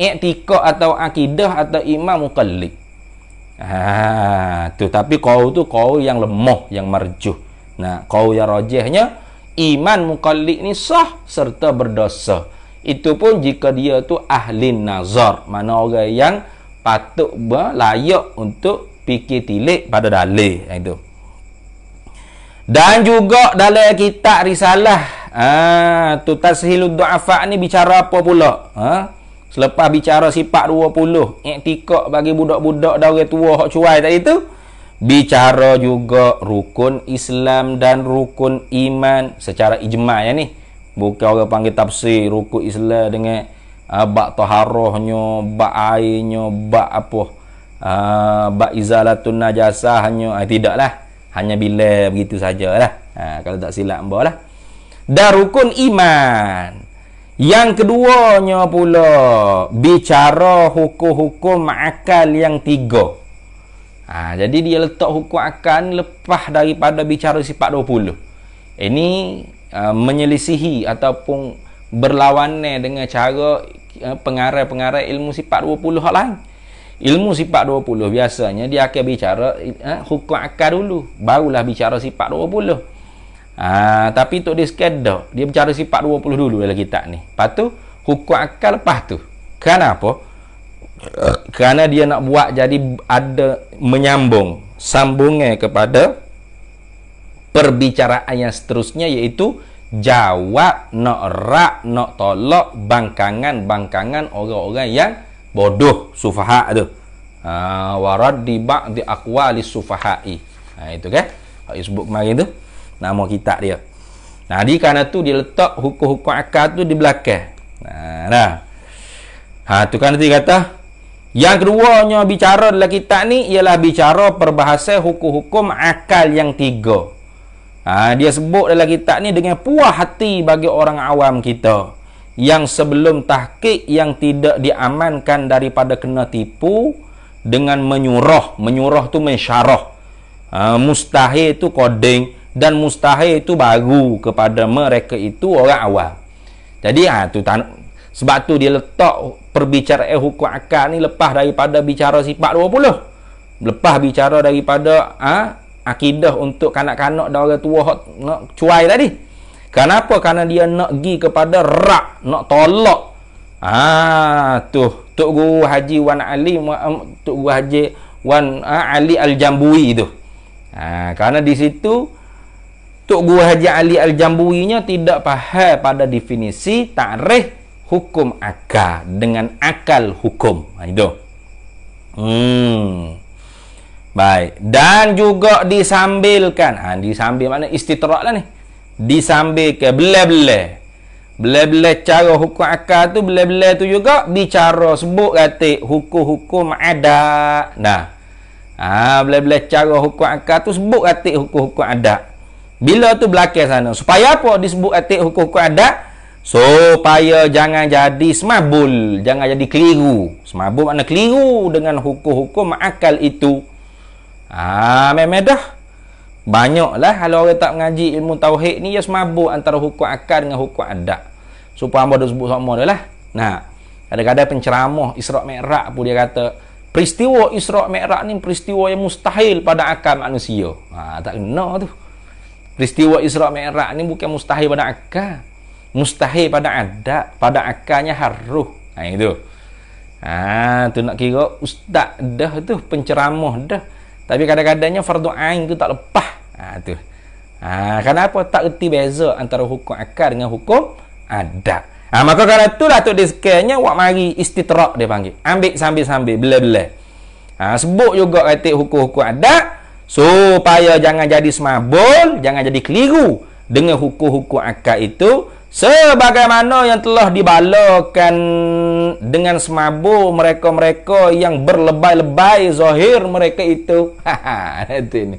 Speaker 1: i'tikad atau akidah atau imam mukallid. Ah, tu tapi kau tu kau yang lemah, yang marjuh. Nah, kau yang rajihnya iman mukallid ni sah serta berdosa. Itu pun jika dia tu ahli nazar. Mana orang yang patut layak untuk fikir tilik pada dalil. Itu. Dan juga dalam kitab risalah. Ha, tu tashilud du'afa ni bicara apa pula? Ha? Selepas bicara sifat 20. Iktikak bagi budak-budak dan orang tua hak cuai tadi tu bicara juga rukun Islam dan rukun iman secara ijma' ya ni. Bukan orang panggil tafsir rukun Islam dengan uh, bak taharahnya bak airnya bak apa uh, bak izalatun najasahnya. Uh, tidaklah. Hanya bila begitu sajalah. Uh, kalau tak silap mbak lah. Dan rukun iman yang keduanya pula bicara hukum-hukum akal yang tiga Ha, jadi dia letak hukum akan lepas daripada bicara sifat 20. Ini uh, menyelisihi ataupun berlawanan dengan cara uh, pengarah-pengarah ilmu sifat 20 hal lain. Ilmu sifat 20 biasanya dia akan bicara uh, hukum akal dulu. Barulah bicara sifat 20. Ha, tapi untuk dia skedar, dia bicara sifat 20 dulu dalam kitab ni. Lepas tu, hukum akal lepas tu. Kenapa? kerana dia nak buat jadi ada menyambung sambungnya kepada perbicaraan yang seterusnya iaitu jawab nak rak nak tolak bangkangan-bangkangan orang-orang yang bodoh sufaha tu ha, warad di ba'di aqwali sufahai ha, itu kan okay? sebut kemarin tu nama kitab dia nah di kerana tu dia letak hukum-hukum akal tu di belakang nah, nah. ha tu kan dia kata yang keduanya bicara dalam kitab ni ialah bicara perbahasan hukum-hukum akal yang tiga. Ha, dia sebut dalam kitab ni dengan puas hati bagi orang awam kita yang sebelum tahqiq yang tidak diamankan daripada kena tipu dengan menyuruh. Menyuruh tu mensyarah. Ha, mustahil tu coding dan mustahil itu baru kepada mereka itu orang awam. Jadi ha, tu sebab tu dia letak perbicaraan hukum akal ni lepas daripada bicara sifat 20. Lepas bicara daripada ha, akidah untuk kanak-kanak dan orang tua nak cuai tadi. Kenapa? Kerana dia nak pergi kepada rak, nak tolak. Ah, tu Tok Guru Haji Wan Ali Tok Guru Haji Wan ha, Ali Al-Jambui tu. Ha, kerana di situ Tok Guru Haji Ali Al-Jambui-nya tidak faham pada definisi takrif hukum akal dengan akal hukum. Ha, itu. Hmm. Baik. Dan juga disambilkan. Ha, disambil mana istitrak lah ni. Disambilkan. Bela-bela. Bela-bela cara hukum akal tu. Bela-bela tu juga bicara sebut kata hukum-hukum adat. Nah. Ha, bela-bela cara hukum akal tu sebut kata hukum-hukum adat. Bila tu belakang sana. Supaya apa? Disebut kata hukum-hukum adat? supaya jangan jadi semabul jangan jadi keliru. Semabul makna keliru dengan hukum-hukum akal itu. Ah memang dah. Banyaklah kalau orang tak mengaji ilmu tauhid ni ya semabul antara hukum akal dengan hukum adat. Supaya hamba sebut sama dia lah. Nah kadang-kadang penceramah Isra' Mi'raj pun dia kata peristiwa Isra' Mi'raj ni peristiwa yang mustahil pada akal manusia. Ha, tak kena tu peristiwa Isra' Mi'raj ni bukan mustahil pada akal mustahil pada adat pada akalnya haruh ha itu ha tu nak kira ustaz dah tu penceramah dah tapi kadang-kadangnya fardu ain tu tak lepas ha tu ha kenapa tak reti beza antara hukum akal dengan hukum adat. Ha, maka kerana itulah tu dia sekiranya wak mari istitrak dia panggil. Ambil sambil-sambil bila-bila. Ha, sebut juga kata hukum-hukum adat supaya jangan jadi semabul, jangan jadi keliru dengan hukum-hukum akad itu sebagaimana yang telah dibalakan dengan semabul mereka-mereka yang berlebay-lebay zahir mereka itu. Ha, itu ni.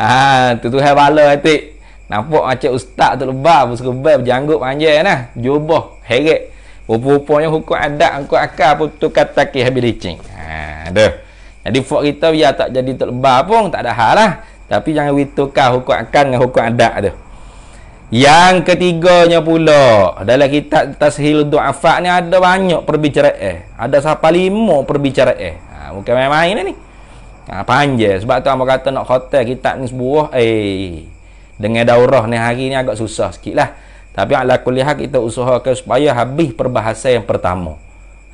Speaker 1: Ha, tu tu bala hati. Nampak macam ustaz tu lebah berserbay berjanggut panjang nah. Jubah heret. Rupa-rupanya hukum adat hukum akal pun tu kata habis licin. Ha dah. Jadi fok kita biar tak jadi tak lebah pun tak ada hal lah. Tapi jangan witukar hukum akal dengan hukum adat tu. Yang ketiganya pula dalam kitab Tashil Du'afa ni ada banyak perbicaraan. Eh. Ada siapa lima perbicaraan. Eh. Ha, bukan main-main ni. Ha, panjang. Sebab tu apa kata nak hotel kitab ni sebuah. Eh dengan daurah ni hari ni agak susah sikit lah tapi ala kuliah kita usahakan supaya habis perbahasan yang pertama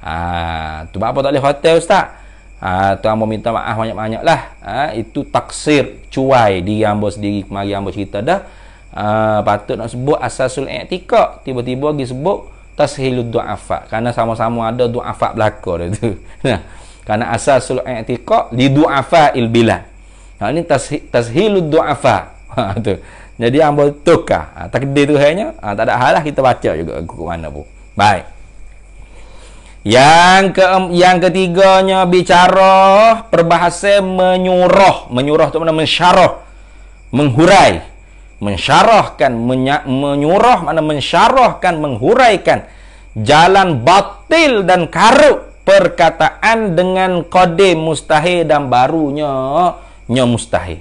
Speaker 1: ha, tu apa tak boleh hotel ustaz ha, tu ambo minta maaf banyak-banyak lah. Ha, itu taksir. Cuai. Di ambo sendiri kemari ambo cerita dah. Ha, patut nak sebut asasul i'tikak. Tiba-tiba lagi sebut tashilud du'afa. Kerana sama-sama ada du'afa belakang tu. Kerana asasul i'tikak di du'afa il bilad. Ha, ini tashilud du'afa. Ha, tu. Jadi hamba tukar. Ha, takdir tu hanya ha, tak ada hal lah kita baca juga ke mana pun. Baik. Yang ke yang ketiganya bicara perbahasan menyuruh, menyuruh tu mana? Mensyarah, menghurai, mensyarahkan, menya, menyuruh mana? Mensyarahkan, menghuraikan. Jalan batil dan karut perkataan dengan kode mustahil dan barunya nya mustahil.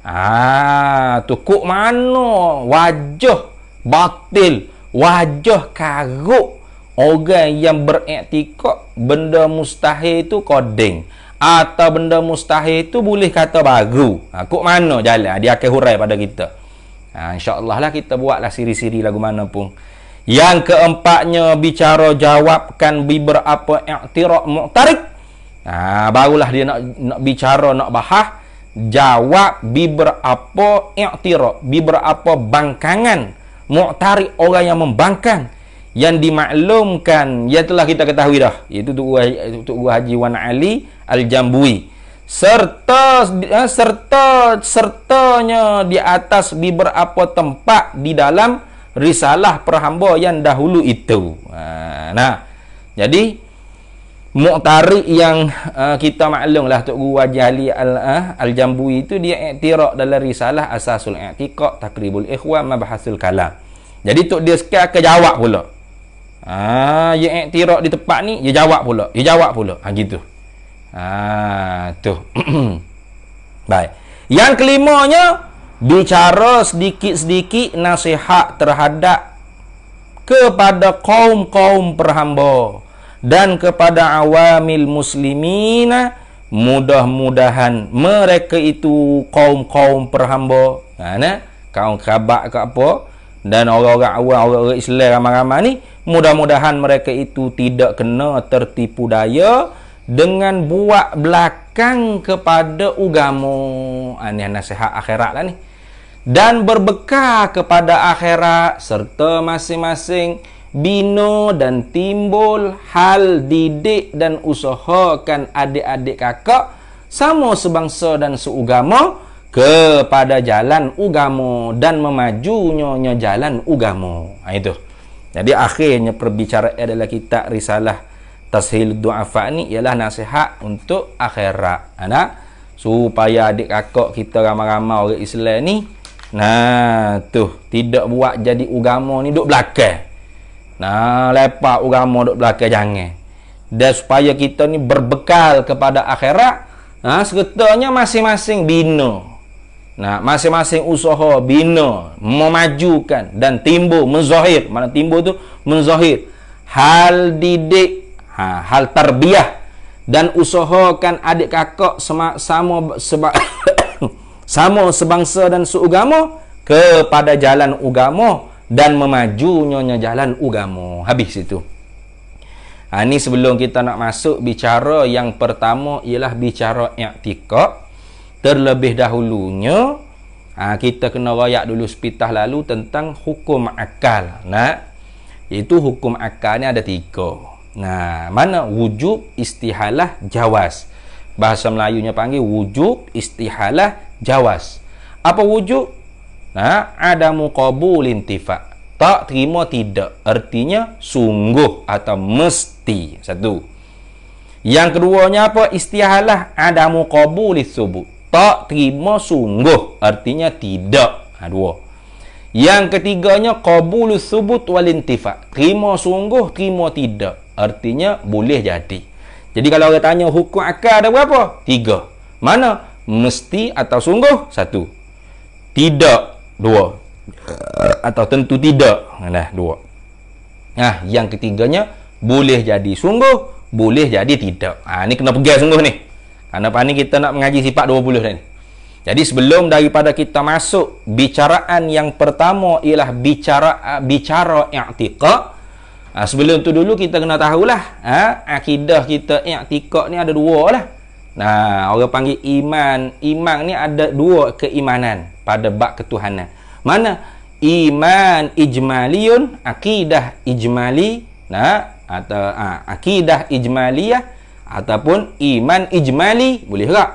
Speaker 1: Ah, tu kok mana? Wajah batil, wajah karuk orang yang beriktikad benda mustahil itu koding atau benda mustahil itu boleh kata baru. Ha, kok mana jalan dia akan hurai pada kita. Ha, InsyaAllah lah kita buatlah siri-siri lagu mana pun. Yang keempatnya bicara jawabkan beberapa i'tirak mu'tarik. Ha, barulah dia nak nak bicara nak bahas jawab bi berapa i'tiraf bi berapa bangkangan mu'tari orang yang membangkang yang dimaklumkan yang telah kita ketahui dah iaitu Tuk Tuk Haji Wan Ali Al-Jambui serta eh, serta sertanya di atas bi berapa tempat di dalam risalah perhamba yang dahulu itu ha, nah jadi Mu'tarik yang uh, kita maklumlah Tok Guru Haji Ali Al, uh, Al-Jambui itu dia iktirak dalam risalah Asasul I'tiqad Takribul Ikhwan Mabahasul Kalam. Jadi Tok dia sekarang akan jawab pula. Ah, dia iktirak di tempat ni, dia jawab pula. Dia jawab pula. Ha gitu. Ah, tu. Baik. Yang kelimanya bicara sedikit-sedikit nasihat terhadap kepada kaum-kaum perhamba dan kepada awamil muslimina mudah-mudahan mereka itu kaum-kaum perhamba ha, nah, kaum kerabat ke apa dan orang-orang awam orang-orang Islam ramai-ramai ni mudah-mudahan mereka itu tidak kena tertipu daya dengan buat belakang kepada ugamu ha, ini nasihat akhirat lah ni. Dan berbekal kepada akhirat serta masing-masing bina dan timbul hal didik dan usahakan adik-adik kakak sama sebangsa dan seugama kepada jalan ugamo dan memajunya jalan ugamo. Ha, itu. Jadi akhirnya perbicaraan adalah kita risalah Tashil Du'afa ni ialah nasihat untuk akhirat. Ana ha, supaya adik kakak kita ramai-ramai orang Islam ni nah tu tidak buat jadi ugamo ni duk belakang. Nah, lepak agama duk belakang jangan. Dan supaya kita ni berbekal kepada akhirat, nah seketanya masing-masing bina. Nah, masing-masing usaha bina, memajukan dan timbul menzahir. Mana timbul tu? Menzahir. Hal didik, ha, hal tarbiyah dan usahakan adik kakak sama sama seba, sama sebangsa dan seugama kepada jalan agama dan memajunya jalan ugamu habis itu ha, ini sebelum kita nak masuk bicara yang pertama ialah bicara i'tikad terlebih dahulunya ha, kita kena rayak dulu sepitah lalu tentang hukum akal nak Iaitu hukum akal ni ada tiga. Nah, mana wujub, istihalah, jawaz. Bahasa Melayunya panggil wujub, istihalah, jawaz. Apa wujub? Nah, ada muqabul intifa. Tak terima tidak. Artinya sungguh atau mesti. Satu. Yang keduanya apa? Istihalah ada muqabul subut. Tak terima sungguh. Artinya tidak. Ha, dua. Yang ketiganya qabulus subut wal intifa. Terima sungguh, terima tidak. Artinya boleh jadi. Jadi kalau orang tanya hukum akal ada berapa? Tiga. Mana? Mesti atau sungguh? Satu. Tidak. Dua. Atau tentu tidak. Nah, dua. Nah, yang ketiganya boleh jadi sungguh, boleh jadi tidak. Ah, ni kena pegang sungguh ni. Karena apa ni kita nak mengaji sifat 20 dah ni. Jadi sebelum daripada kita masuk bicaraan yang pertama ialah bicara bicara i'tiqad. Ha, sebelum tu dulu kita kena tahulah ha, akidah kita i'tiqad ni ada dua lah. Nah, orang panggil iman. Iman ni ada dua keimanan pada bab ketuhanan. Mana? Iman ijmaliyun, akidah ijmali, nah, atau ha, akidah ijmaliyah ataupun iman ijmali, boleh tak?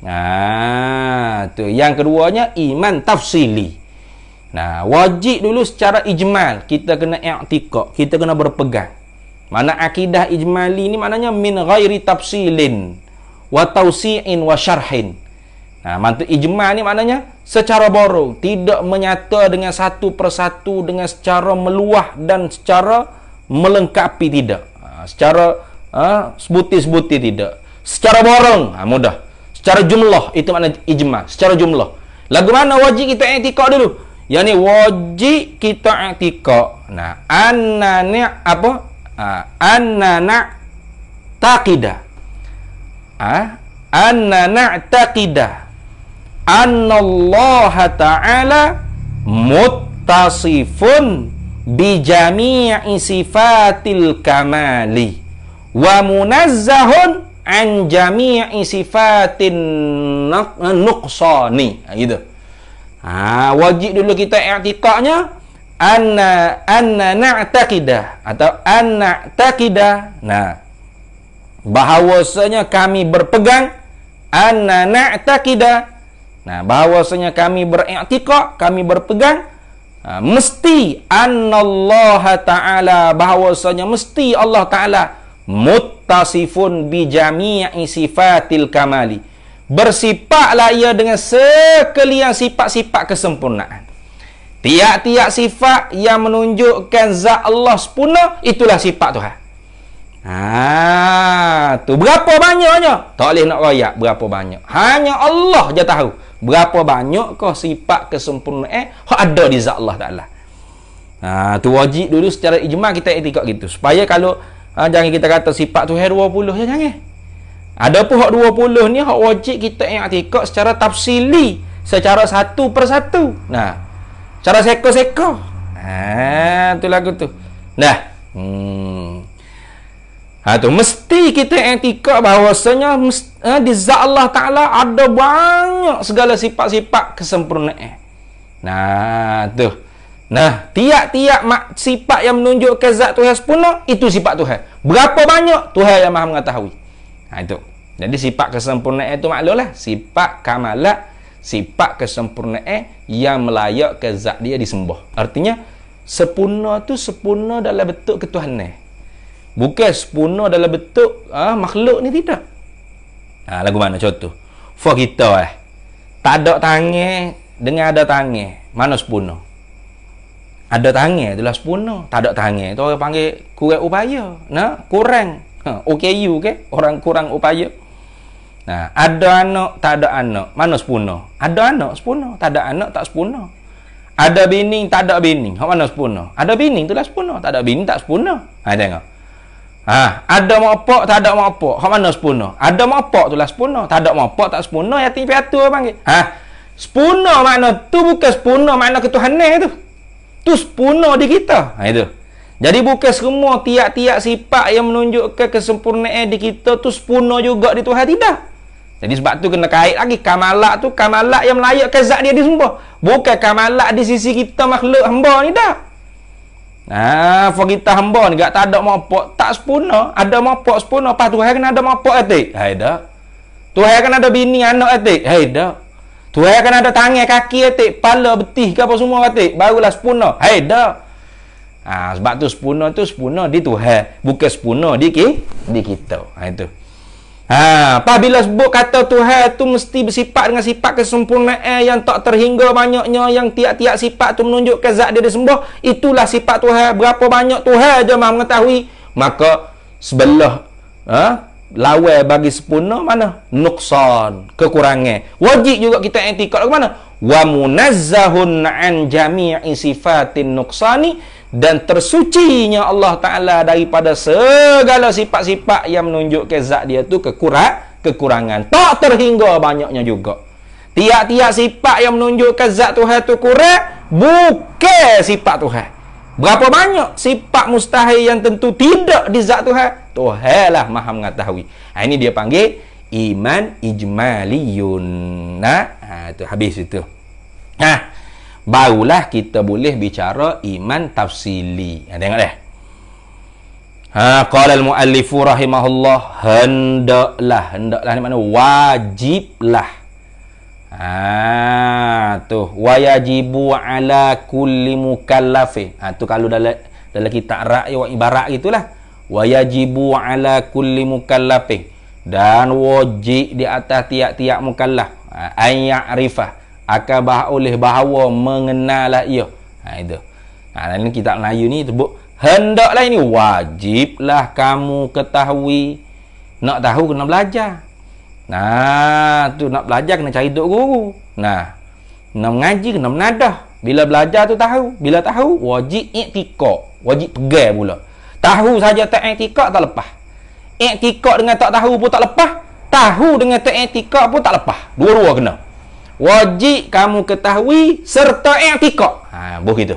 Speaker 1: Nah, tu yang keduanya iman tafsili. Nah, wajib dulu secara ijmal kita kena i'tiqad, kita kena berpegang. Mana akidah ijmali ni maknanya min ghairi tafsilin wa tausi'in wa syarhin. Nah, mantu ijmal ni maknanya secara borong, tidak menyata dengan satu persatu dengan secara meluah dan secara melengkapi tidak. Ha, secara ha, sebutir-sebutir tidak. Secara borong, ha, mudah. Secara jumlah itu makna ijma, secara jumlah. Lagu mana wajib kita i'tikad dulu? Yang ni wajib kita i'tikad. Nah, ni apa? Ha, anna na taqida. Ah, anna na taqida. Anna Allah Ta'ala muttasifun bi jami'i sifatil kamali wa munazzahun an jami'i sifatin nuqsani. Ha, gitu. Ha wajib dulu kita i'tiqadnya anna anna na'taqida atau anna taqida. Nah bahawasanya kami berpegang anna na'taqida. Nah bahawasanya kami beriktikad kami berpegang ha, mesti annallaha ta'ala bahawasanya mesti Allah ta'ala muttasifun bi jami'i sifatil kamali bersifat ia dengan sekalian sifat-sifat kesempurnaan tiap-tiap sifat yang menunjukkan zat Allah sempurna itulah sifat Tuhan Ha, tu berapa banyaknya? Tak boleh nak royak berapa banyak. Hanya Allah je tahu berapa banyak kau sifat kesempurnaan eh ada di zat Allah Taala. Ha, tu wajib dulu secara ijma kita etikad gitu. Supaya kalau Ha, jangan kita kata sifat tu hai 20 je jangan. Ada pun hak 20 ni hak wajib kita i'tikad secara tafsili, secara satu persatu. Nah, cara seko-seko. Ha, tu lagu tu. Nah. Hmm. Ha tu mesti kita i'tikad bahawasanya ha, di zat Allah Taala ada banyak segala sifat-sifat kesempurnaan. Nah, tu. Nah, tiap-tiap sifat yang menunjukkan zat Tuhan sempurna, itu sifat Tuhan. Berapa banyak Tuhan yang maha mengetahui. Ha, itu. Jadi sifat kesempurnaan itu maklumlah. Sifat kamalat, sifat kesempurnaan yang melayak ke zat dia disembah. Artinya, sempurna tu sempurna dalam bentuk ketuhanan. Bukan sempurna dalam bentuk ah, makhluk ni tidak. Ha, lagu mana contoh? For kita eh. Tak ada tangan dengan ada tangan. Mana sempurna? Ada tangan itulah sempurna tak ada tangan tu orang panggil kurang upaya. Nah kurang. Ha OKU ke orang kurang upaya. Nah ada anak tak ada anak. Mana sempurna ada anak sempurna tak ada anak tak sempurna ada bini tak ada bini. Hak mana sempurna ada bini itulah sempurna tak ada bini tak sempurna ha tengok. Ha, ada mak pak tak ada mak pak. Hak mana sempurna? Ada mak pak itulah sempurna. Tak ada mak pak tak sempurna yatim piatu panggil. Ha, sempurna makna tu bukan sempurna makna ketuhanan tu tu sempurna di kita ha, itu jadi bukan semua tiap-tiap sifat yang menunjukkan kesempurnaan di kita tu sempurna juga di Tuhan tidak jadi sebab tu kena kait lagi kamalat tu kamalat yang melayakkan zat dia disembah bukan kamalat di sisi kita makhluk hamba ni dah Nah, for kita hamba ni tak ada mopok, tak sepuna, ada mopok sepuna, pas Tuhan kena ada mopok etik. Hai dah. Tuhan kan ada bini anak etik. Hai dah. Tuhan kan ada tangan kaki etik, pala betih ke apa semua etik. Barulah sepuna. Hai dah. Ha, sebab tu sepuna tu sepuna di Tuhan, bukan sepuna di ki, di kita. Ha itu. Ha, apabila sebut kata Tuhan tu mesti bersifat dengan sifat kesempurnaan yang tak terhingga banyaknya yang tiap-tiap sifat tu menunjukkan zat dia disembah, itulah sifat Tuhan. Berapa banyak Tuhan je mahu mengetahui, maka sebelah ha, lawai bagi sempurna mana? Nuksan, kekurangan. Wajib juga kita etikad ke mana? Wa munazzahun an jami'i sifatin nuksani dan tersucinya Allah Ta'ala daripada segala sifat-sifat yang menunjukkan zat dia tu kekurang, kekurangan. Tak terhingga banyaknya juga. Tiap-tiap sifat yang menunjukkan zat Tuhan tu kurang, bukan sifat Tuhan. Berapa banyak sifat mustahil yang tentu tidak di zat Tuhan? Tuhan lah maha mengetahui. Ha, ini dia panggil iman ijmaliyun. Nah, ha, itu habis itu. Nah, barulah kita boleh bicara iman tafsili. Ha, tengok deh. Ha, qala al-muallifu rahimahullah hendaklah hendaklah ni mana wajiblah. Ha tu wajibu ala kulli mukallafin. Ha tu kalau dalam dalam kitab rak ibarat gitulah. Wajibu ala kulli mukallafin dan wajib di atas tiap-tiap mukallaf ha, ayyarifah akan bah oleh bahawa mengenalah ia. Ha itu. Ha dalam kitab Melayu ni sebut hendaklah ini wajiblah kamu ketahui. Nak tahu kena belajar. Nah, tu nak belajar kena cari duk guru. Nah, nak mengaji kena menadah. Bila belajar tu tahu, bila tahu wajib iktikad, wajib pegang pula. Tahu saja tak iktikad tak lepas. Iktikad dengan tak tahu pun tak lepas. Tahu dengan tak iktikad pun tak lepas. Dua-dua kena wajib kamu ketahui serta i'tikad. Ha, buh gitu.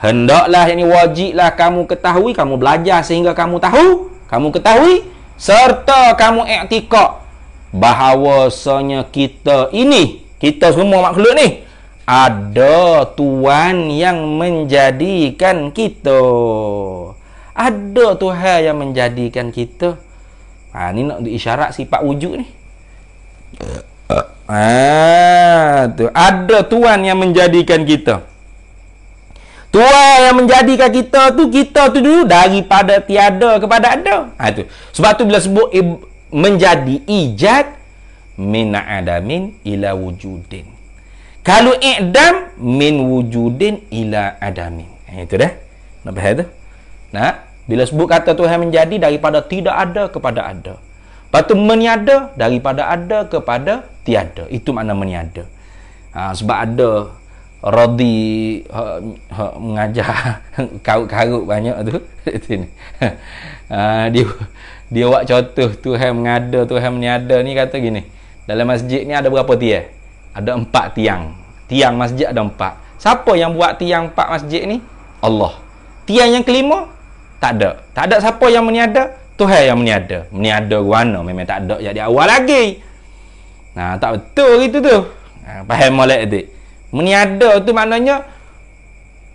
Speaker 1: Hendaklah ini wajiblah kamu ketahui, kamu belajar sehingga kamu tahu, kamu ketahui serta kamu i'tikad bahawasanya kita ini, kita semua makhluk ni ada tuan yang menjadikan kita. Ada Tuhan yang menjadikan kita. Ha, ni nak isyarat sifat wujud ni. Ah, tu ada tuan yang menjadikan kita. Tuan yang menjadikan kita tu kita tu dulu daripada tiada kepada ada. Ha tu. Sebab tu bila sebut menjadi ijad min adamin ila wujudin. Kalau i'dam min wujudin ila adamin. Ha, itu dah. Nak faham tu? Nah, bila sebut kata Tuhan menjadi daripada tidak ada kepada ada. Lepas tu meniada daripada ada kepada tiada. Itu makna meniada. Ha, sebab ada Rodi ha, ha, mengajar karut-karut banyak tu. ha, dia dia buat contoh Tuhan mengada, Tuhan meniada ni kata gini. Dalam masjid ni ada berapa tiang? Ada empat tiang. Tiang masjid ada empat. Siapa yang buat tiang empat masjid ni? Allah. Tiang yang kelima? Tak ada. Tak ada siapa yang meniada? Tuhan yang meniada. Meniada guana memang tak ada jadi awal lagi. Nah, tak betul gitu tu. Ha, faham molek tu. Meniada tu maknanya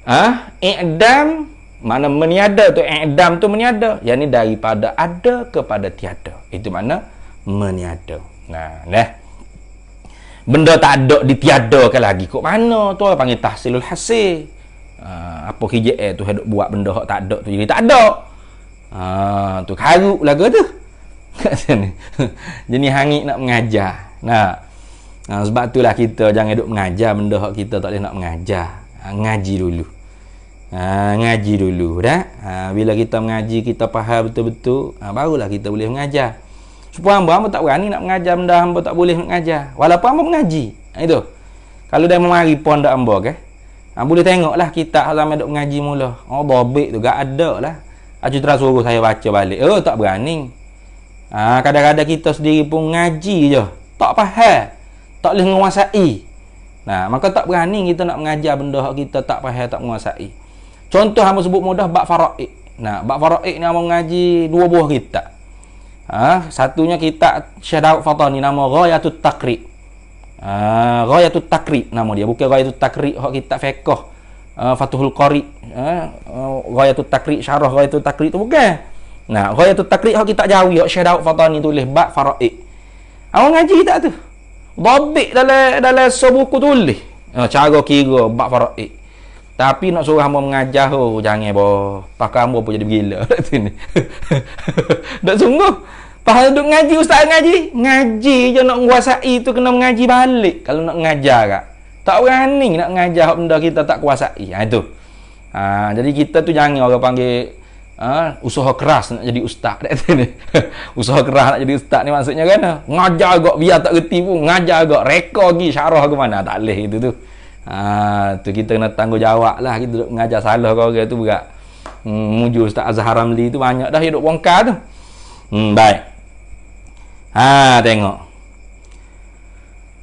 Speaker 1: ah, ha, i'dam mana meniada tu i'dam tu meniada. Yang ni daripada ada kepada tiada. Itu mana meniada. Nah, nah. Benda tak ada ditiadakan lagi. Kok mana tu orang panggil tahsilul hasil. Ha, apa KJL tu hendak buat benda hak tak ada tu jadi tak ada. Ha, tu karuk lagu tu. Jadi hangit nak mengajar. Nah. Ha, sebab itulah kita jangan duk mengajar benda hak kita tak boleh nak mengajar. Ha, ngaji dulu. Ha, ngaji dulu dah. Ha, bila kita mengaji kita faham betul-betul, ha, barulah kita boleh mengajar. Supaya hamba, hamba tak berani nak mengajar benda hamba tak boleh mengajar. Walaupun hamba mengaji. Ha, itu. Kalau dah memari pon dak hamba ke? Ha, boleh tengoklah kita halaman duk mengaji mula. Oh, dobek tu gak ada lah. Acu terus suruh saya baca balik. Oh, tak berani. Ha, kadang-kadang kita sendiri pun ngaji je. Tak faham. Tak boleh menguasai. Nah, maka tak berani kita nak mengajar benda yang kita tak faham, tak menguasai. Contoh hamba sebut mudah bab faraid. Nah, bab faraid ni hamba mengaji dua buah kitab. Ha, satunya kitab Syekh Daud Fatani nama Ghayatut Taqrib. Ha, Ghayatut Taqrib nama dia. Bukan Ghayatut Taqrib hak kitab fiqh. uh, Fatuhul Qari uh, uh, Ghayatul Takri Syarah Ghayatul Takri tu bukan nah Ghayatul Takri hak kita jawi hak Syekh Daud Fatani tulis bab faraid awak ngaji tak tu Dobik dalam dalam sebuku tulis uh, cara kira bab faraid tapi nak suruh hamba mengajar oh, jangan boh. Pakai hamba pun jadi gila kat sini. tak sungguh. Pahal duk ngaji ustaz ngaji. Ngaji je nak menguasai tu kena mengaji balik kalau nak mengajar kak. Tak berani nak mengajar benda kita tak kuasai. Ha itu. Ha, jadi kita tu jangan orang panggil ha, usaha keras nak jadi ustaz kat sini. usaha keras nak jadi ustaz ni maksudnya kan? Ngajar agak biar tak reti pun. Ngajar agak reka lagi syarah ke mana. Tak boleh itu tu. Ha, tu kita kena tanggungjawab lah kita duduk mengajar salah kau orang tu berat. Hmm, muju Ustaz Azhar Ramli tu banyak dah hidup bongkar tu. Hmm, baik. Ha, tengok.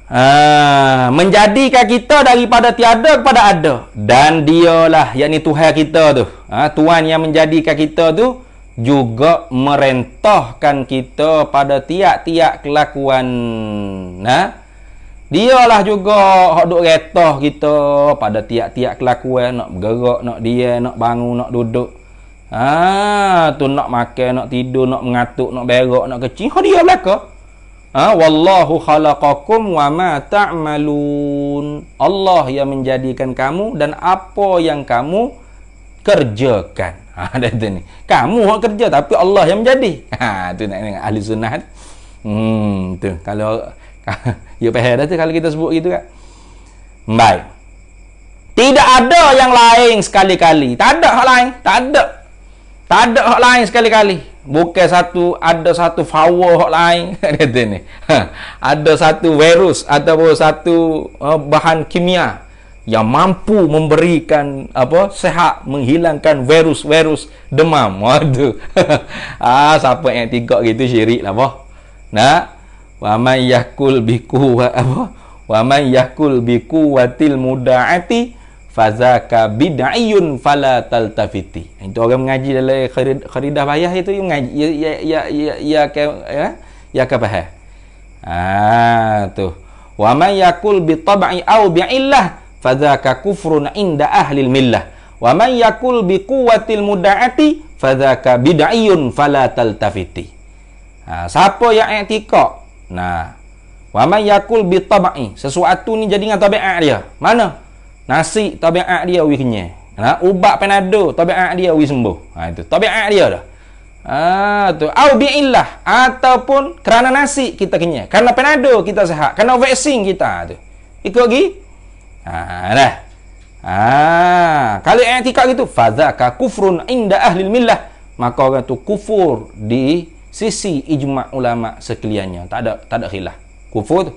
Speaker 1: Ha, menjadikan kita daripada tiada kepada ada dan dialah yakni Tuhan kita tu. Ha, Tuhan yang menjadikan kita tu juga merentahkan kita pada tiap-tiap kelakuan. Nah, Dialah juga hak duk retah kita pada tiap-tiap kelakuan nak bergerak, nak dia, nak bangun, nak duduk. Ha, tu nak makan, nak tidur, nak mengatuk, nak berak, nak kecil. Ha dia belaka. Ha, wallahu khalaqakum wa ma ta'malun. Allah yang menjadikan kamu dan apa yang kamu kerjakan. Ha, ada tu ni. Kamu hak kerja tapi Allah yang menjadi. Ha, tu nak dengan ahli sunnah. Hmm, tu. Kalau ya faham dah tu kalau kita sebut gitu kan? Baik. Tidak ada yang lain sekali-kali. Tak ada hak lain. Tak ada. Tak ada hak lain sekali-kali. Bukan satu ada satu power hak lain. Kata ni. Ada satu virus ataupun satu uh, bahan kimia yang mampu memberikan apa sehat menghilangkan virus-virus demam. Waduh. Ah siapa yang tiga gitu syirik lah nah wa man yakul bi quwwa apa? Wa man yakul bi quwwatil mudaati fazaka bid'iyun fala taltafiti. Itu orang mengaji dalam kharidah bayah itu yang mengaji ya ya ya ya ya ke ya ya ke faham. Ah tu. Wa man yakul bi tab'i au bi illah fazaka kufrun inda ahli millah. Wa man yakul bi quwwatil mudaati fazaka bid'iyun fala taltafiti. Ha, siapa yang i'tikad Nah. Wa may yakul bi tab'i. Sesuatu ni jadi dengan tabiat dia. Mana? Nasi tabiat dia wi kenyang. Nah, ubat panado tabiat dia wi sembuh. Ha itu. Tabiat dia dah. Ah tu au bi illah ataupun kerana nasi kita kenyang. Kerana panado kita sihat. Kerana vaksin kita tu. Ikut lagi? Ha dah. Ah, kalau i'tikad gitu fadzaka kufrun inda ahli millah. Maka orang tu kufur di sisi ijma' ulama sekaliannya. Tak ada tak ada khilaf. Kufur tu.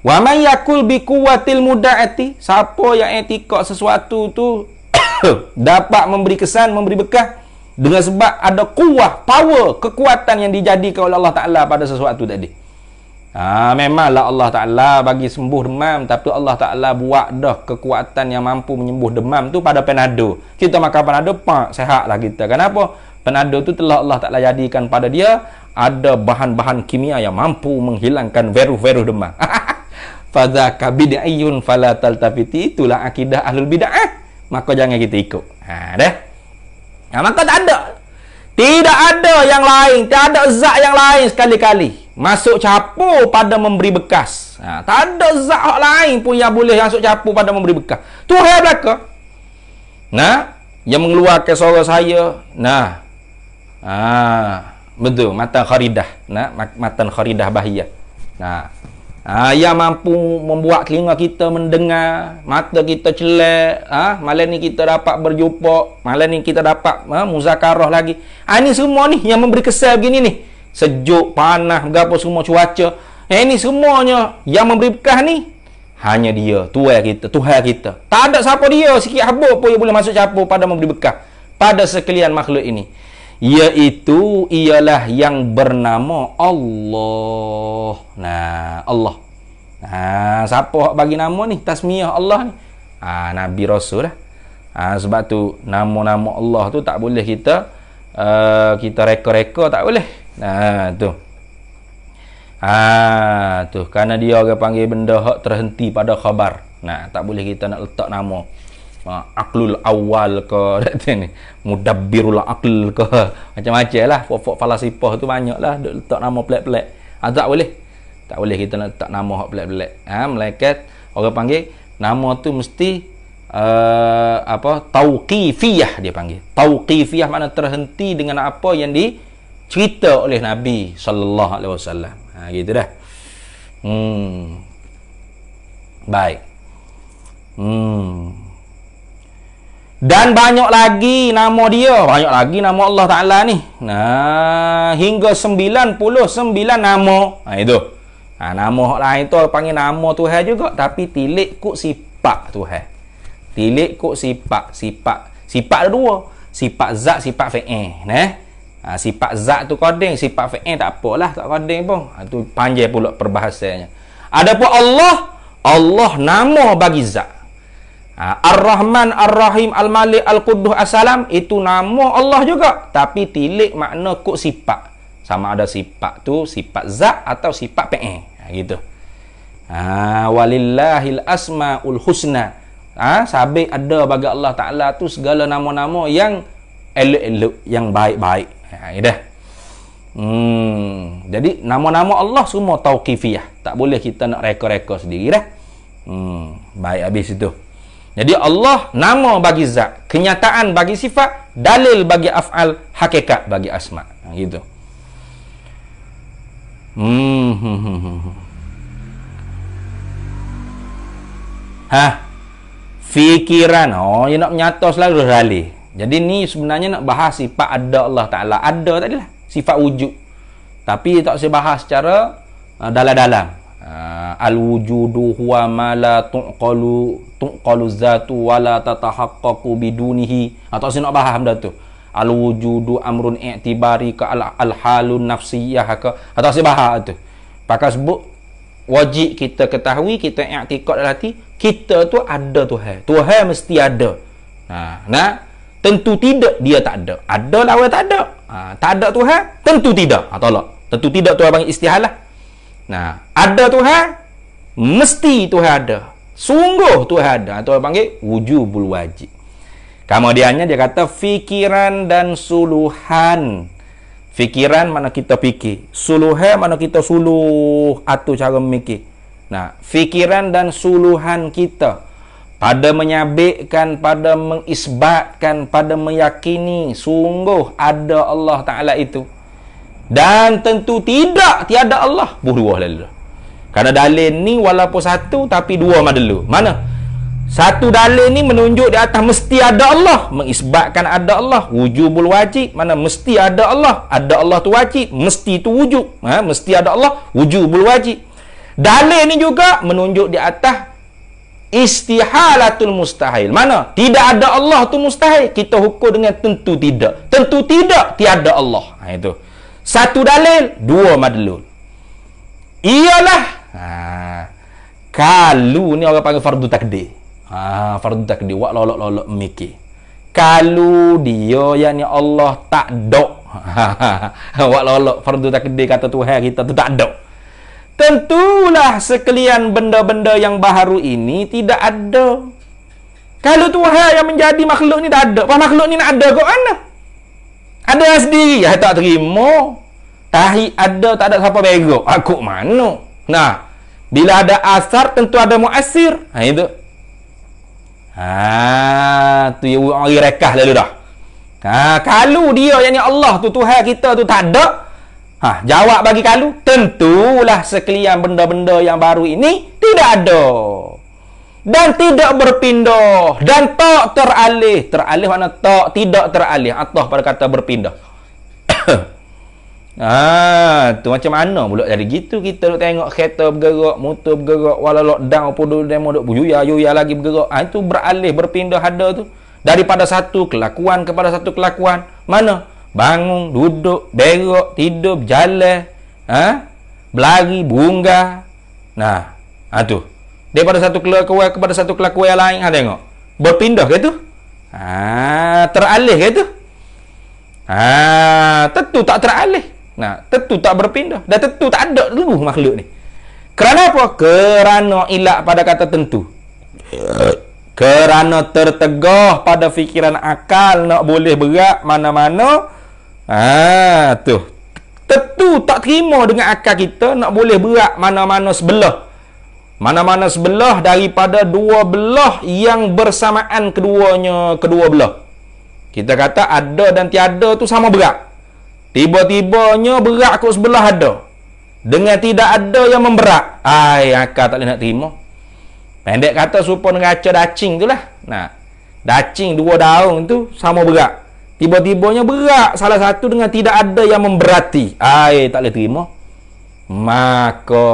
Speaker 1: Wa man yakul bi quwwatil muda'ati siapa yang etikad sesuatu tu dapat memberi kesan memberi bekah dengan sebab ada kuah power kekuatan yang dijadikan oleh Allah Taala pada sesuatu tadi. Ha memanglah Allah Taala bagi sembuh demam tapi Allah Taala buat dah kekuatan yang mampu menyembuh demam tu pada panado kita makan panado pak sehatlah kita. Kenapa penado tu telah Allah Ta'ala jadikan pada dia ada bahan-bahan kimia yang mampu menghilangkan virus-virus demam. Fadha kabida'iyun fala taltafiti itulah akidah ahlul bid'ah maka jangan kita ikut. Ha dah ha, maka tak ada. Tidak ada yang lain tidak ada zat yang lain sekali-kali. Masuk capu pada memberi bekas. Ha, tak ada zat lain pun yang boleh masuk capu pada memberi bekas. Tu hai belaka. Nah yang mengeluarkan suara saya. Nah Ah, betul. Matan kharidah. Nah matan kharidah bahiyah. Nah. Ah, yang mampu membuat telinga kita mendengar mata kita celak ah malam ni kita dapat berjumpa malam ni kita dapat ah, muzakarah lagi. Ah ini semua ni yang memberi kesan begini ni. Sejuk panas gapo semua cuaca. Eh ini semuanya yang memberi bekah ni. Hanya dia tuan kita Tuhan kita. Tak ada siapa dia sikit habuk pun yang boleh masuk capur pada memberi bekah pada sekalian makhluk ini iaitu ialah yang bernama Allah. Nah, Allah. Nah, siapa bagi nama ni? Tasmiyah Allah ni. Ah, Nabi Rasul lah. Ah, sebab tu nama-nama Allah tu tak boleh kita uh, kita reka-reka tak boleh. Nah, tu. Ah, tu kerana dia orang panggil benda hak terhenti pada khabar. Nah, tak boleh kita nak letak nama. Ha, aklul awal ke ni. Mudabbirul aql ke. Macam-macam lah. Pokok falasifah tu banyak lah. Letak nama pelik-pelik. Ha, tak boleh. Tak boleh kita nak letak nama hak pelik-pelik. Ha, malaikat orang panggil nama tu mesti uh, apa tauqifiyah dia panggil. Tauqifiyah makna terhenti dengan apa yang dicerita oleh Nabi sallallahu alaihi wasallam. Ha gitu dah. Hmm. Baik. Hmm dan banyak lagi nama dia. Banyak lagi nama Allah Taala ni. Nah hingga 99 nama. Ha itu. Ha nama hak lain tu panggil nama Tuhan juga. Tapi tilik kut sifat Tuhan. Tilik kok sifat sifat sifat ada dua. Sifat zat sifat fi'il nah ha, sifat zat tu kodeng sifat fi'il tak apalah tak kodeng pun. Ha, tu panjang pula perbahasannya adapun Allah Allah nama bagi zat ha, Ar-Rahman Ar-Rahim Al-Malik Al-Quddus As-Salam itu nama Allah juga. Tapi tilik makna kok sifat. Sama ada sifat tu sifat zat atau sifat fi'il. Ha, gitu. Ha, walillahil asmaul husna. Ha, sabit ada bagi Allah Ta'ala tu segala nama-nama yang elok-elok yang baik-baik. Ha, dah. Hmm. jadi nama-nama Allah semua tauqifiyah. Tak boleh kita nak reka-reka sendiri dah. Hmm. baik habis itu jadi Allah nama bagi zat kenyataan bagi sifat dalil bagi af'al hakikat bagi asma. Ha, gitu. Hmm. ha? Fikiran. Oh dia nak menyata selalu sekali jadi ni sebenarnya nak bahas sifat ada Allah Ta'ala. Ada tadi lah sifat wujud. Tapi tak saya bahas secara uh, dalam-dalam uh, al-wujudu huwa ma la tuqalu tuqalu zatu wa la tatahaqqaqu bidunihi atau saya nak bahas benda tu al-wujudu amrun i'tibari ka al-halun nafsiyah ke atau saya bahas tu pakai sebut wajib kita ketahui kita i'tikad dalam hati kita tu ada Tuhan. Tuhan mesti ada. Ha, nah, tentu tidak dia tak ada. Ada lawan tak ada. Ha, tak ada Tuhan, tentu tidak. Tolak. Tentu tidak Tuhan panggil istihalah. Nah, ada Tuhan, mesti Tuhan ada. Sungguh Tuhan ada. Ha, Tuhan panggil wujubul wajib. Kemudiannya dia kata fikiran dan suluhan. Fikiran mana kita fikir. Suluhan mana kita suluh atau cara memikir. Nah, fikiran dan suluhan kita pada menyabitkan, pada mengisbatkan, pada meyakini sungguh ada Allah Ta'ala itu. Dan tentu tidak tiada Allah. Berdua lalu. Kerana dalil ni walaupun satu tapi dua madelu. Mana? Satu dalil ni menunjuk di atas mesti ada Allah. Mengisbatkan ada Allah. Wujubul wajib. Mana mesti ada Allah. Ada Allah tu wajib. Mesti tu wujud. Ha? Mesti ada Allah. Wujubul wajib. Dalil ni juga menunjuk di atas istihalatul mustahil. Mana? Tidak ada Allah tu mustahil. Kita hukum dengan tentu tidak. Tentu tidak tiada Allah. Ha, itu. Satu dalil, dua madlul. Iyalah. Ha. Kalau ni orang panggil fardu takdir. Ha, fardu takdir. Wak lolok-lolok mikir. Kalau dia yang ni Allah tak dok. Wak lolok fardu takdir kata Tuhan kita tu tak dok. Tentulah sekalian benda-benda yang baharu ini tidak ada. Kalau Tuhan yang menjadi makhluk ni tak ada. Apa makhluk ni nak ada kok mana? Ada sendiri. Ya, tak terima. Tahi ada, tak ada siapa begok. Aku mana? Nah, bila ada asar, tentu ada muasir. Ha, itu. Ha, tu yang orang rekah lalu dah. Ha, kalau dia yang ni Allah tu, Tuhan kita tu tak ada, Ha, jawab bagi kalu, tentulah sekalian benda-benda yang baru ini tidak ada. Dan tidak berpindah. Dan tak teralih. Teralih mana tak, tidak teralih. Atau pada kata berpindah. Ah, tu macam mana pula jadi gitu kita duk tengok kereta bergerak, motor bergerak, walau lockdown pun dulu demo duk buya yuya lagi bergerak. Ah itu beralih berpindah ada tu daripada satu kelakuan kepada satu kelakuan. Mana? bangun, duduk, berok, tidur, berjalan, ha? berlari, berunggah. Nah, ha tu. Daripada satu kelakuan kepada satu kelakuan yang lain, ha tengok. Berpindah ke tu? Ha, teralih ke tu? Ha, tentu tak teralih. Nah, tentu tak berpindah. Dan tentu tak ada dulu makhluk ni. Kerana apa? Kerana ilak pada kata tentu. kerana tertegah pada fikiran akal nak boleh berat mana-mana ah tu tentu tak terima dengan akal kita nak boleh berat mana-mana sebelah mana-mana sebelah daripada dua belah yang bersamaan keduanya kedua belah kita kata ada dan tiada tu sama berat tiba-tibanya berat kot sebelah ada. Dengan tidak ada yang memberat ai akal tak boleh nak terima. Pendek kata serupa dengan acah dacing tu lah. Nah dacing dua daun tu sama berat tiba-tibanya berat salah satu dengan tidak ada yang memberati. Ai tak boleh terima. Maka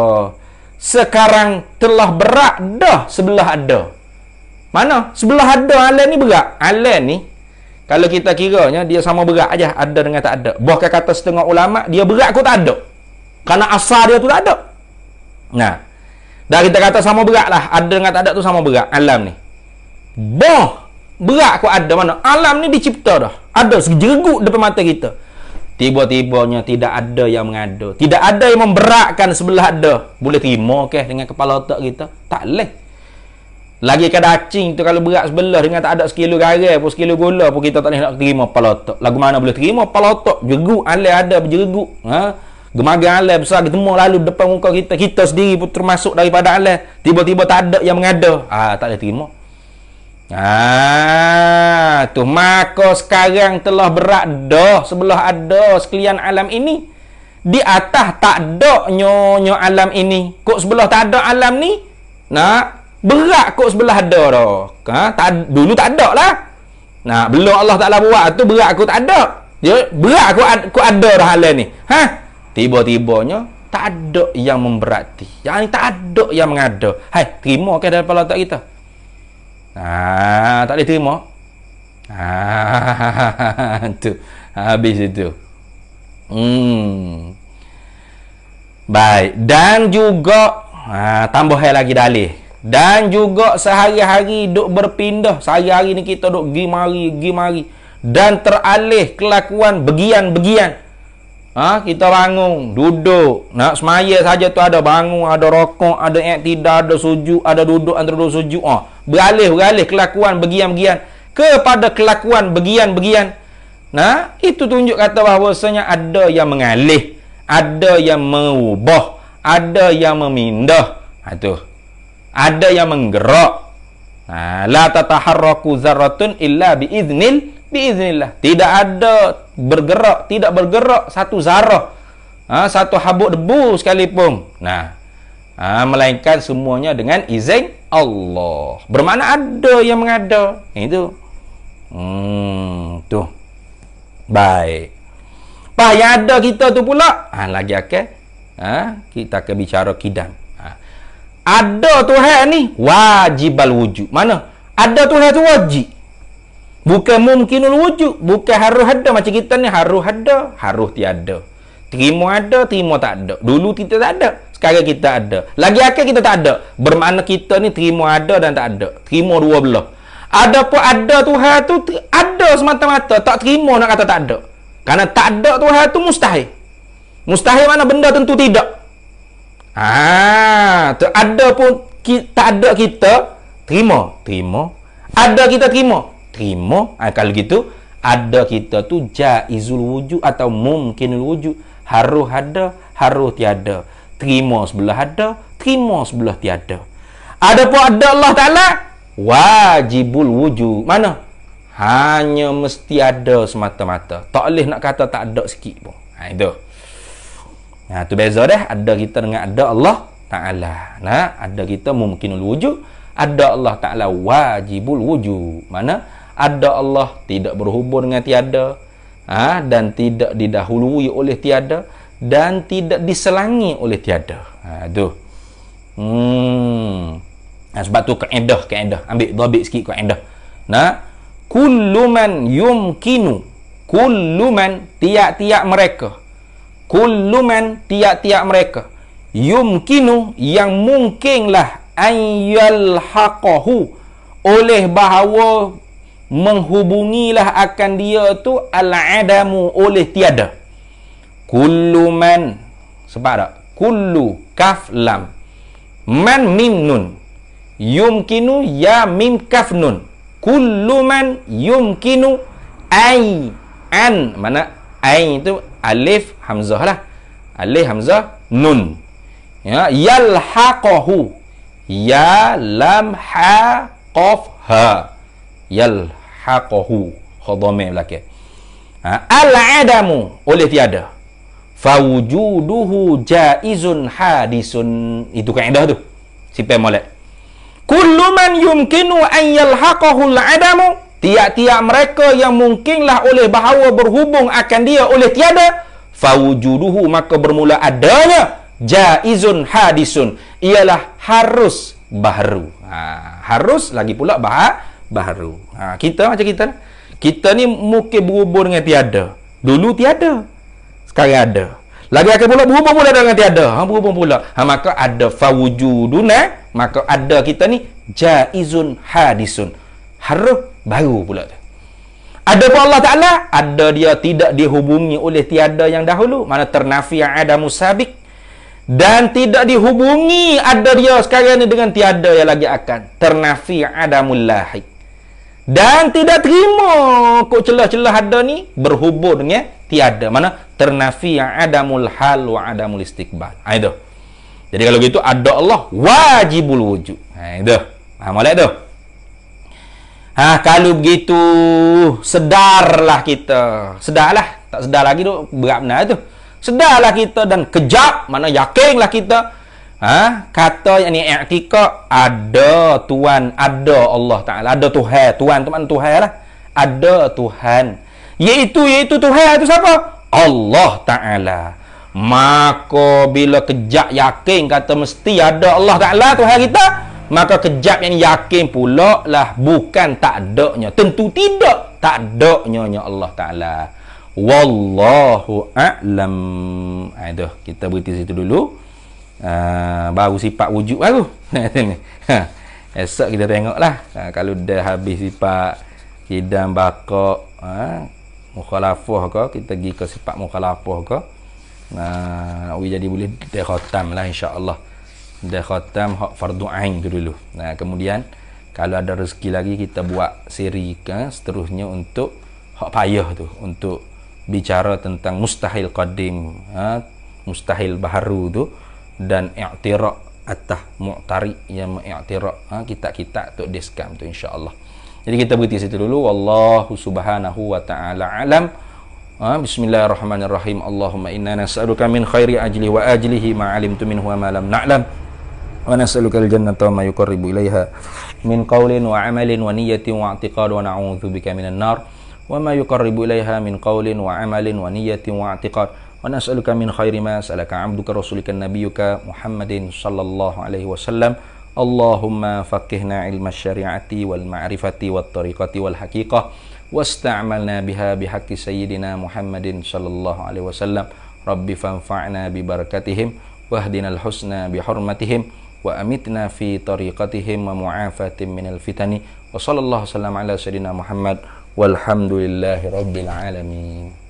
Speaker 1: sekarang telah berat dah sebelah ada. Mana? Sebelah ada alam ni berat alam ni kalau kita kiranya dia sama berat aja ada dengan tak ada. Bahkan kata setengah ulama dia berat kau tak ada. Kerana asal dia tu tak ada. Nah. Dah kita kata sama berat lah. Ada dengan tak ada tu sama berat. Alam ni. Boh berat kau ada mana? Alam ni dicipta dah. Ada sejegut depan mata kita. Tiba-tibanya tidak ada yang mengada. Tidak ada yang memberatkan sebelah ada. Boleh terima ke dengan kepala otak kita? Tak boleh. Lagi ke dacing tu kalau berat sebelah dengan tak ada sekilo garam pun sekilo gula pun kita tak boleh nak terima kepala otak. Lagu mana boleh terima kepala otak? Jeruk alai ada berjeruk. Ha? Gemagang alai besar ketemu lalu depan muka kita. Kita sendiri pun termasuk daripada alai. Tiba-tiba tak ada yang mengada. Ah, tak boleh terima. Ah, tu maka sekarang telah berat dah sebelah ada sekalian alam ini. Di atas tak ada nyonya alam ini. Kok sebelah tak ada alam ni? Nah, berat kok sebelah ada dah. Ha? Tak, dulu tak ada lah. Nah, belum Allah Ta'ala buat tu berat aku tak ada. Ya, berat aku, aku ada dah alam ni. Ha? Tiba-tibanya tak ada yang memberati. Yang ni tak ada yang mengada. Hai, terima ke daripada Allah kita? Ah, tak boleh terima. Ah, tu. Habis itu. Hmm. Baik. Dan juga ah, tambah lagi dalih. Dan juga sehari-hari duk berpindah. Sehari-hari ni kita duk pergi mari, pergi mari. Dan teralih kelakuan begian-begian. Ha, kita bangun, duduk, nak semaya saja tu ada bangun, ada rokok, ada tidak, ada sujud, ada duduk antara dua sujud. Ha, beralih, beralih kelakuan begian-begian kepada kelakuan begian-begian. Nah, itu tunjuk kata bahawasanya ada yang mengalih, ada yang mengubah, ada yang memindah. Ha, tu. Ada yang menggerak. Ha, la tataharraku zarratun illa biiznil biiznillah. Tidak ada bergerak tidak bergerak satu zarah. Ha, satu habuk debu sekalipun. Nah ha, melainkan semuanya dengan izin Allah. Bermakna ada yang mengada. Itu hmm tu. Baik. Apa yang ada kita tu pula. Ha, lagi akan ha, kita akan bicara kidam. Ada Tuhan ni wajibal wujud mana ada Tuhan tu wajib Bukan mungkinul wujud. Bukan harus ada. Macam kita ni harus ada, harus tiada. Terima ada, terima tak ada. Dulu kita tak ada. Sekarang kita ada. Lagi akhir kita tak ada. Bermakna kita ni terima ada dan tak ada. Terima dua belah. Ada pun ada Tuhan tu ada semata-mata. Tak terima nak kata tak ada. Karena tak ada Tuhan tu mustahil. Mustahil mana benda tentu tidak. Ah, tu ada pun tak ada kita terima, terima. Ada kita terima, terima. Ha, kalau gitu ada kita tu jaizul wujud atau mungkinul wujud. Harus ada harus tiada. Terima sebelah ada terima sebelah tiada. Ada pun ada Allah Ta'ala wajibul wujud. Mana? Hanya mesti ada semata-mata. Tak boleh nak kata tak ada sikit pun. Ha, itu ha, tu beza dah. Ada kita dengan ada Allah Ta'ala. Nah, ada kita mungkinul wujud ada Allah Ta'ala wajibul wujud. Mana? Ada Allah tidak berhubung dengan tiada ha, dan tidak didahului oleh tiada dan tidak diselangi oleh tiada. Ha, tu. Hmm. ha, sebab tu kaedah kaedah ambil dhabit sikit kaedah nah kullu man yumkinu kullu man tiap-tiap mereka kullu man tiap-tiap mereka. Yumkinu yang mungkinlah ayyal haqahu oleh bahawa menghubungilah akan dia tu al-adamu oleh tiada. Kullu man sebab tak? Kullu kaf lam. Man mim nun. Yumkinu ya mim kaf nun. Kullu man yumkinu ai an. Mana ai itu alif hamzah lah. Alif hamzah nun. Ya yalhaqahu. Ya lam ha qaf ha. Yalhaqahu. Khadhamah belakang. Ha, al adamu oleh tiada. Fawujuduhu jaizun hadisun. Itu kaedah tu. Sipai molek. Kullu man yumkinu an yalhaqahu al-adamu tiap-tiap mereka yang mungkinlah oleh bahawa berhubung akan dia oleh tiada fawujuduhu maka bermula adanya jaizun hadisun. Ialah harus baharu ha, harus lagi pula bah baharu ha, kita macam kita kita ni mungkin berhubung dengan tiada. Dulu tiada sekarang ada. Lagi akan pula berhubung pula dengan tiada. Ha, berhubung pula. Ha, maka ada fawujuduna maka ada kita ni jaizun hadisun. Harus baru pula tu. Ada pun Allah Ta'ala ada dia tidak dihubungi oleh tiada yang dahulu. Mana ternafi ada musabik dan tidak dihubungi ada dia sekarang ni dengan tiada yang lagi akan. Ternafi ada mulahi dan tidak terima kok celah-celah ada ni berhubung dengan tiada. Mana ternafi adamul hal wa adamul istiqbal ha, itu. Jadi kalau gitu ada Allah wajibul wujud. Ha itu. Ha molek tu. Ha kalau begitu sedarlah kita. Sedarlah. Tak sedar lagi tu berat benar tu. Sedarlah kita dan kejap mana yakinlah kita. Ha kata yang ni i'tikad ada tuan, ada Allah Taala, ada Tuhan. Tuan tu mana Tuhan lah. Ada Tuhan. Iaitu iaitu Tuhan itu siapa? Allah Taala maka bila kejap yakin kata mesti ada Allah Ta'ala Tuhan kita maka kejap yang yakin pula lah bukan tak adanya tentu tidak tak adanya Allah Ta'ala. Wallahu a'lam. Aduh, kita berhenti situ dulu. Uh, Baru sifat wujud baru. Esok kita tengok lah uh, Kalau dah habis sifat Hidam bakak uh, Mukhalafah ke Kita pergi ke sifat mukhalafah ke Nah, nak jadi boleh dah khatam lah insya-Allah. Dah khatam hak fardu ain tu dulu. Nah, kemudian kalau ada rezeki lagi kita buat siri ke seterusnya untuk hak payah tu untuk bicara tentang mustahil qadim, ha, mustahil baharu tu dan i'tira' atah mu'tari yang i'tira' ha, kita-kita untuk diskam tu insya-Allah. Jadi kita berhenti situ dulu wallahu subhanahu wa ta'ala alam. Ha, bismillahirrahmanirrahim. Allahumma inna nas'aluka min khairi ajlihi wa ajlihi ma 'alimtu minhu wa ma lam na'lam. ونسألك الجنة وما يقرب إليها من قول وعمل ونية واعتقاد ونعوذ بك من النار وما يقرب إليها من قول وعمل ونية واعتقاد. ونسألك من خير ما سألك عبدك رسولك نبيك محمد صلى الله عليه وسلم. اللهم فقهنا علم الشريعة والمعرفة والطريقة والحقيقة واستعملنا بها بحق سيدنا محمد صلى الله عليه وسلم. رب فانفعنا ببركتهم واهدنا الحسنى بحرمتهم. wa amitna fi tariqatihim wa mu'afatim minal fitani. Wa sallallahu salam ala sayyidina Muhammad. Walhamdulillahi rabbil alamin.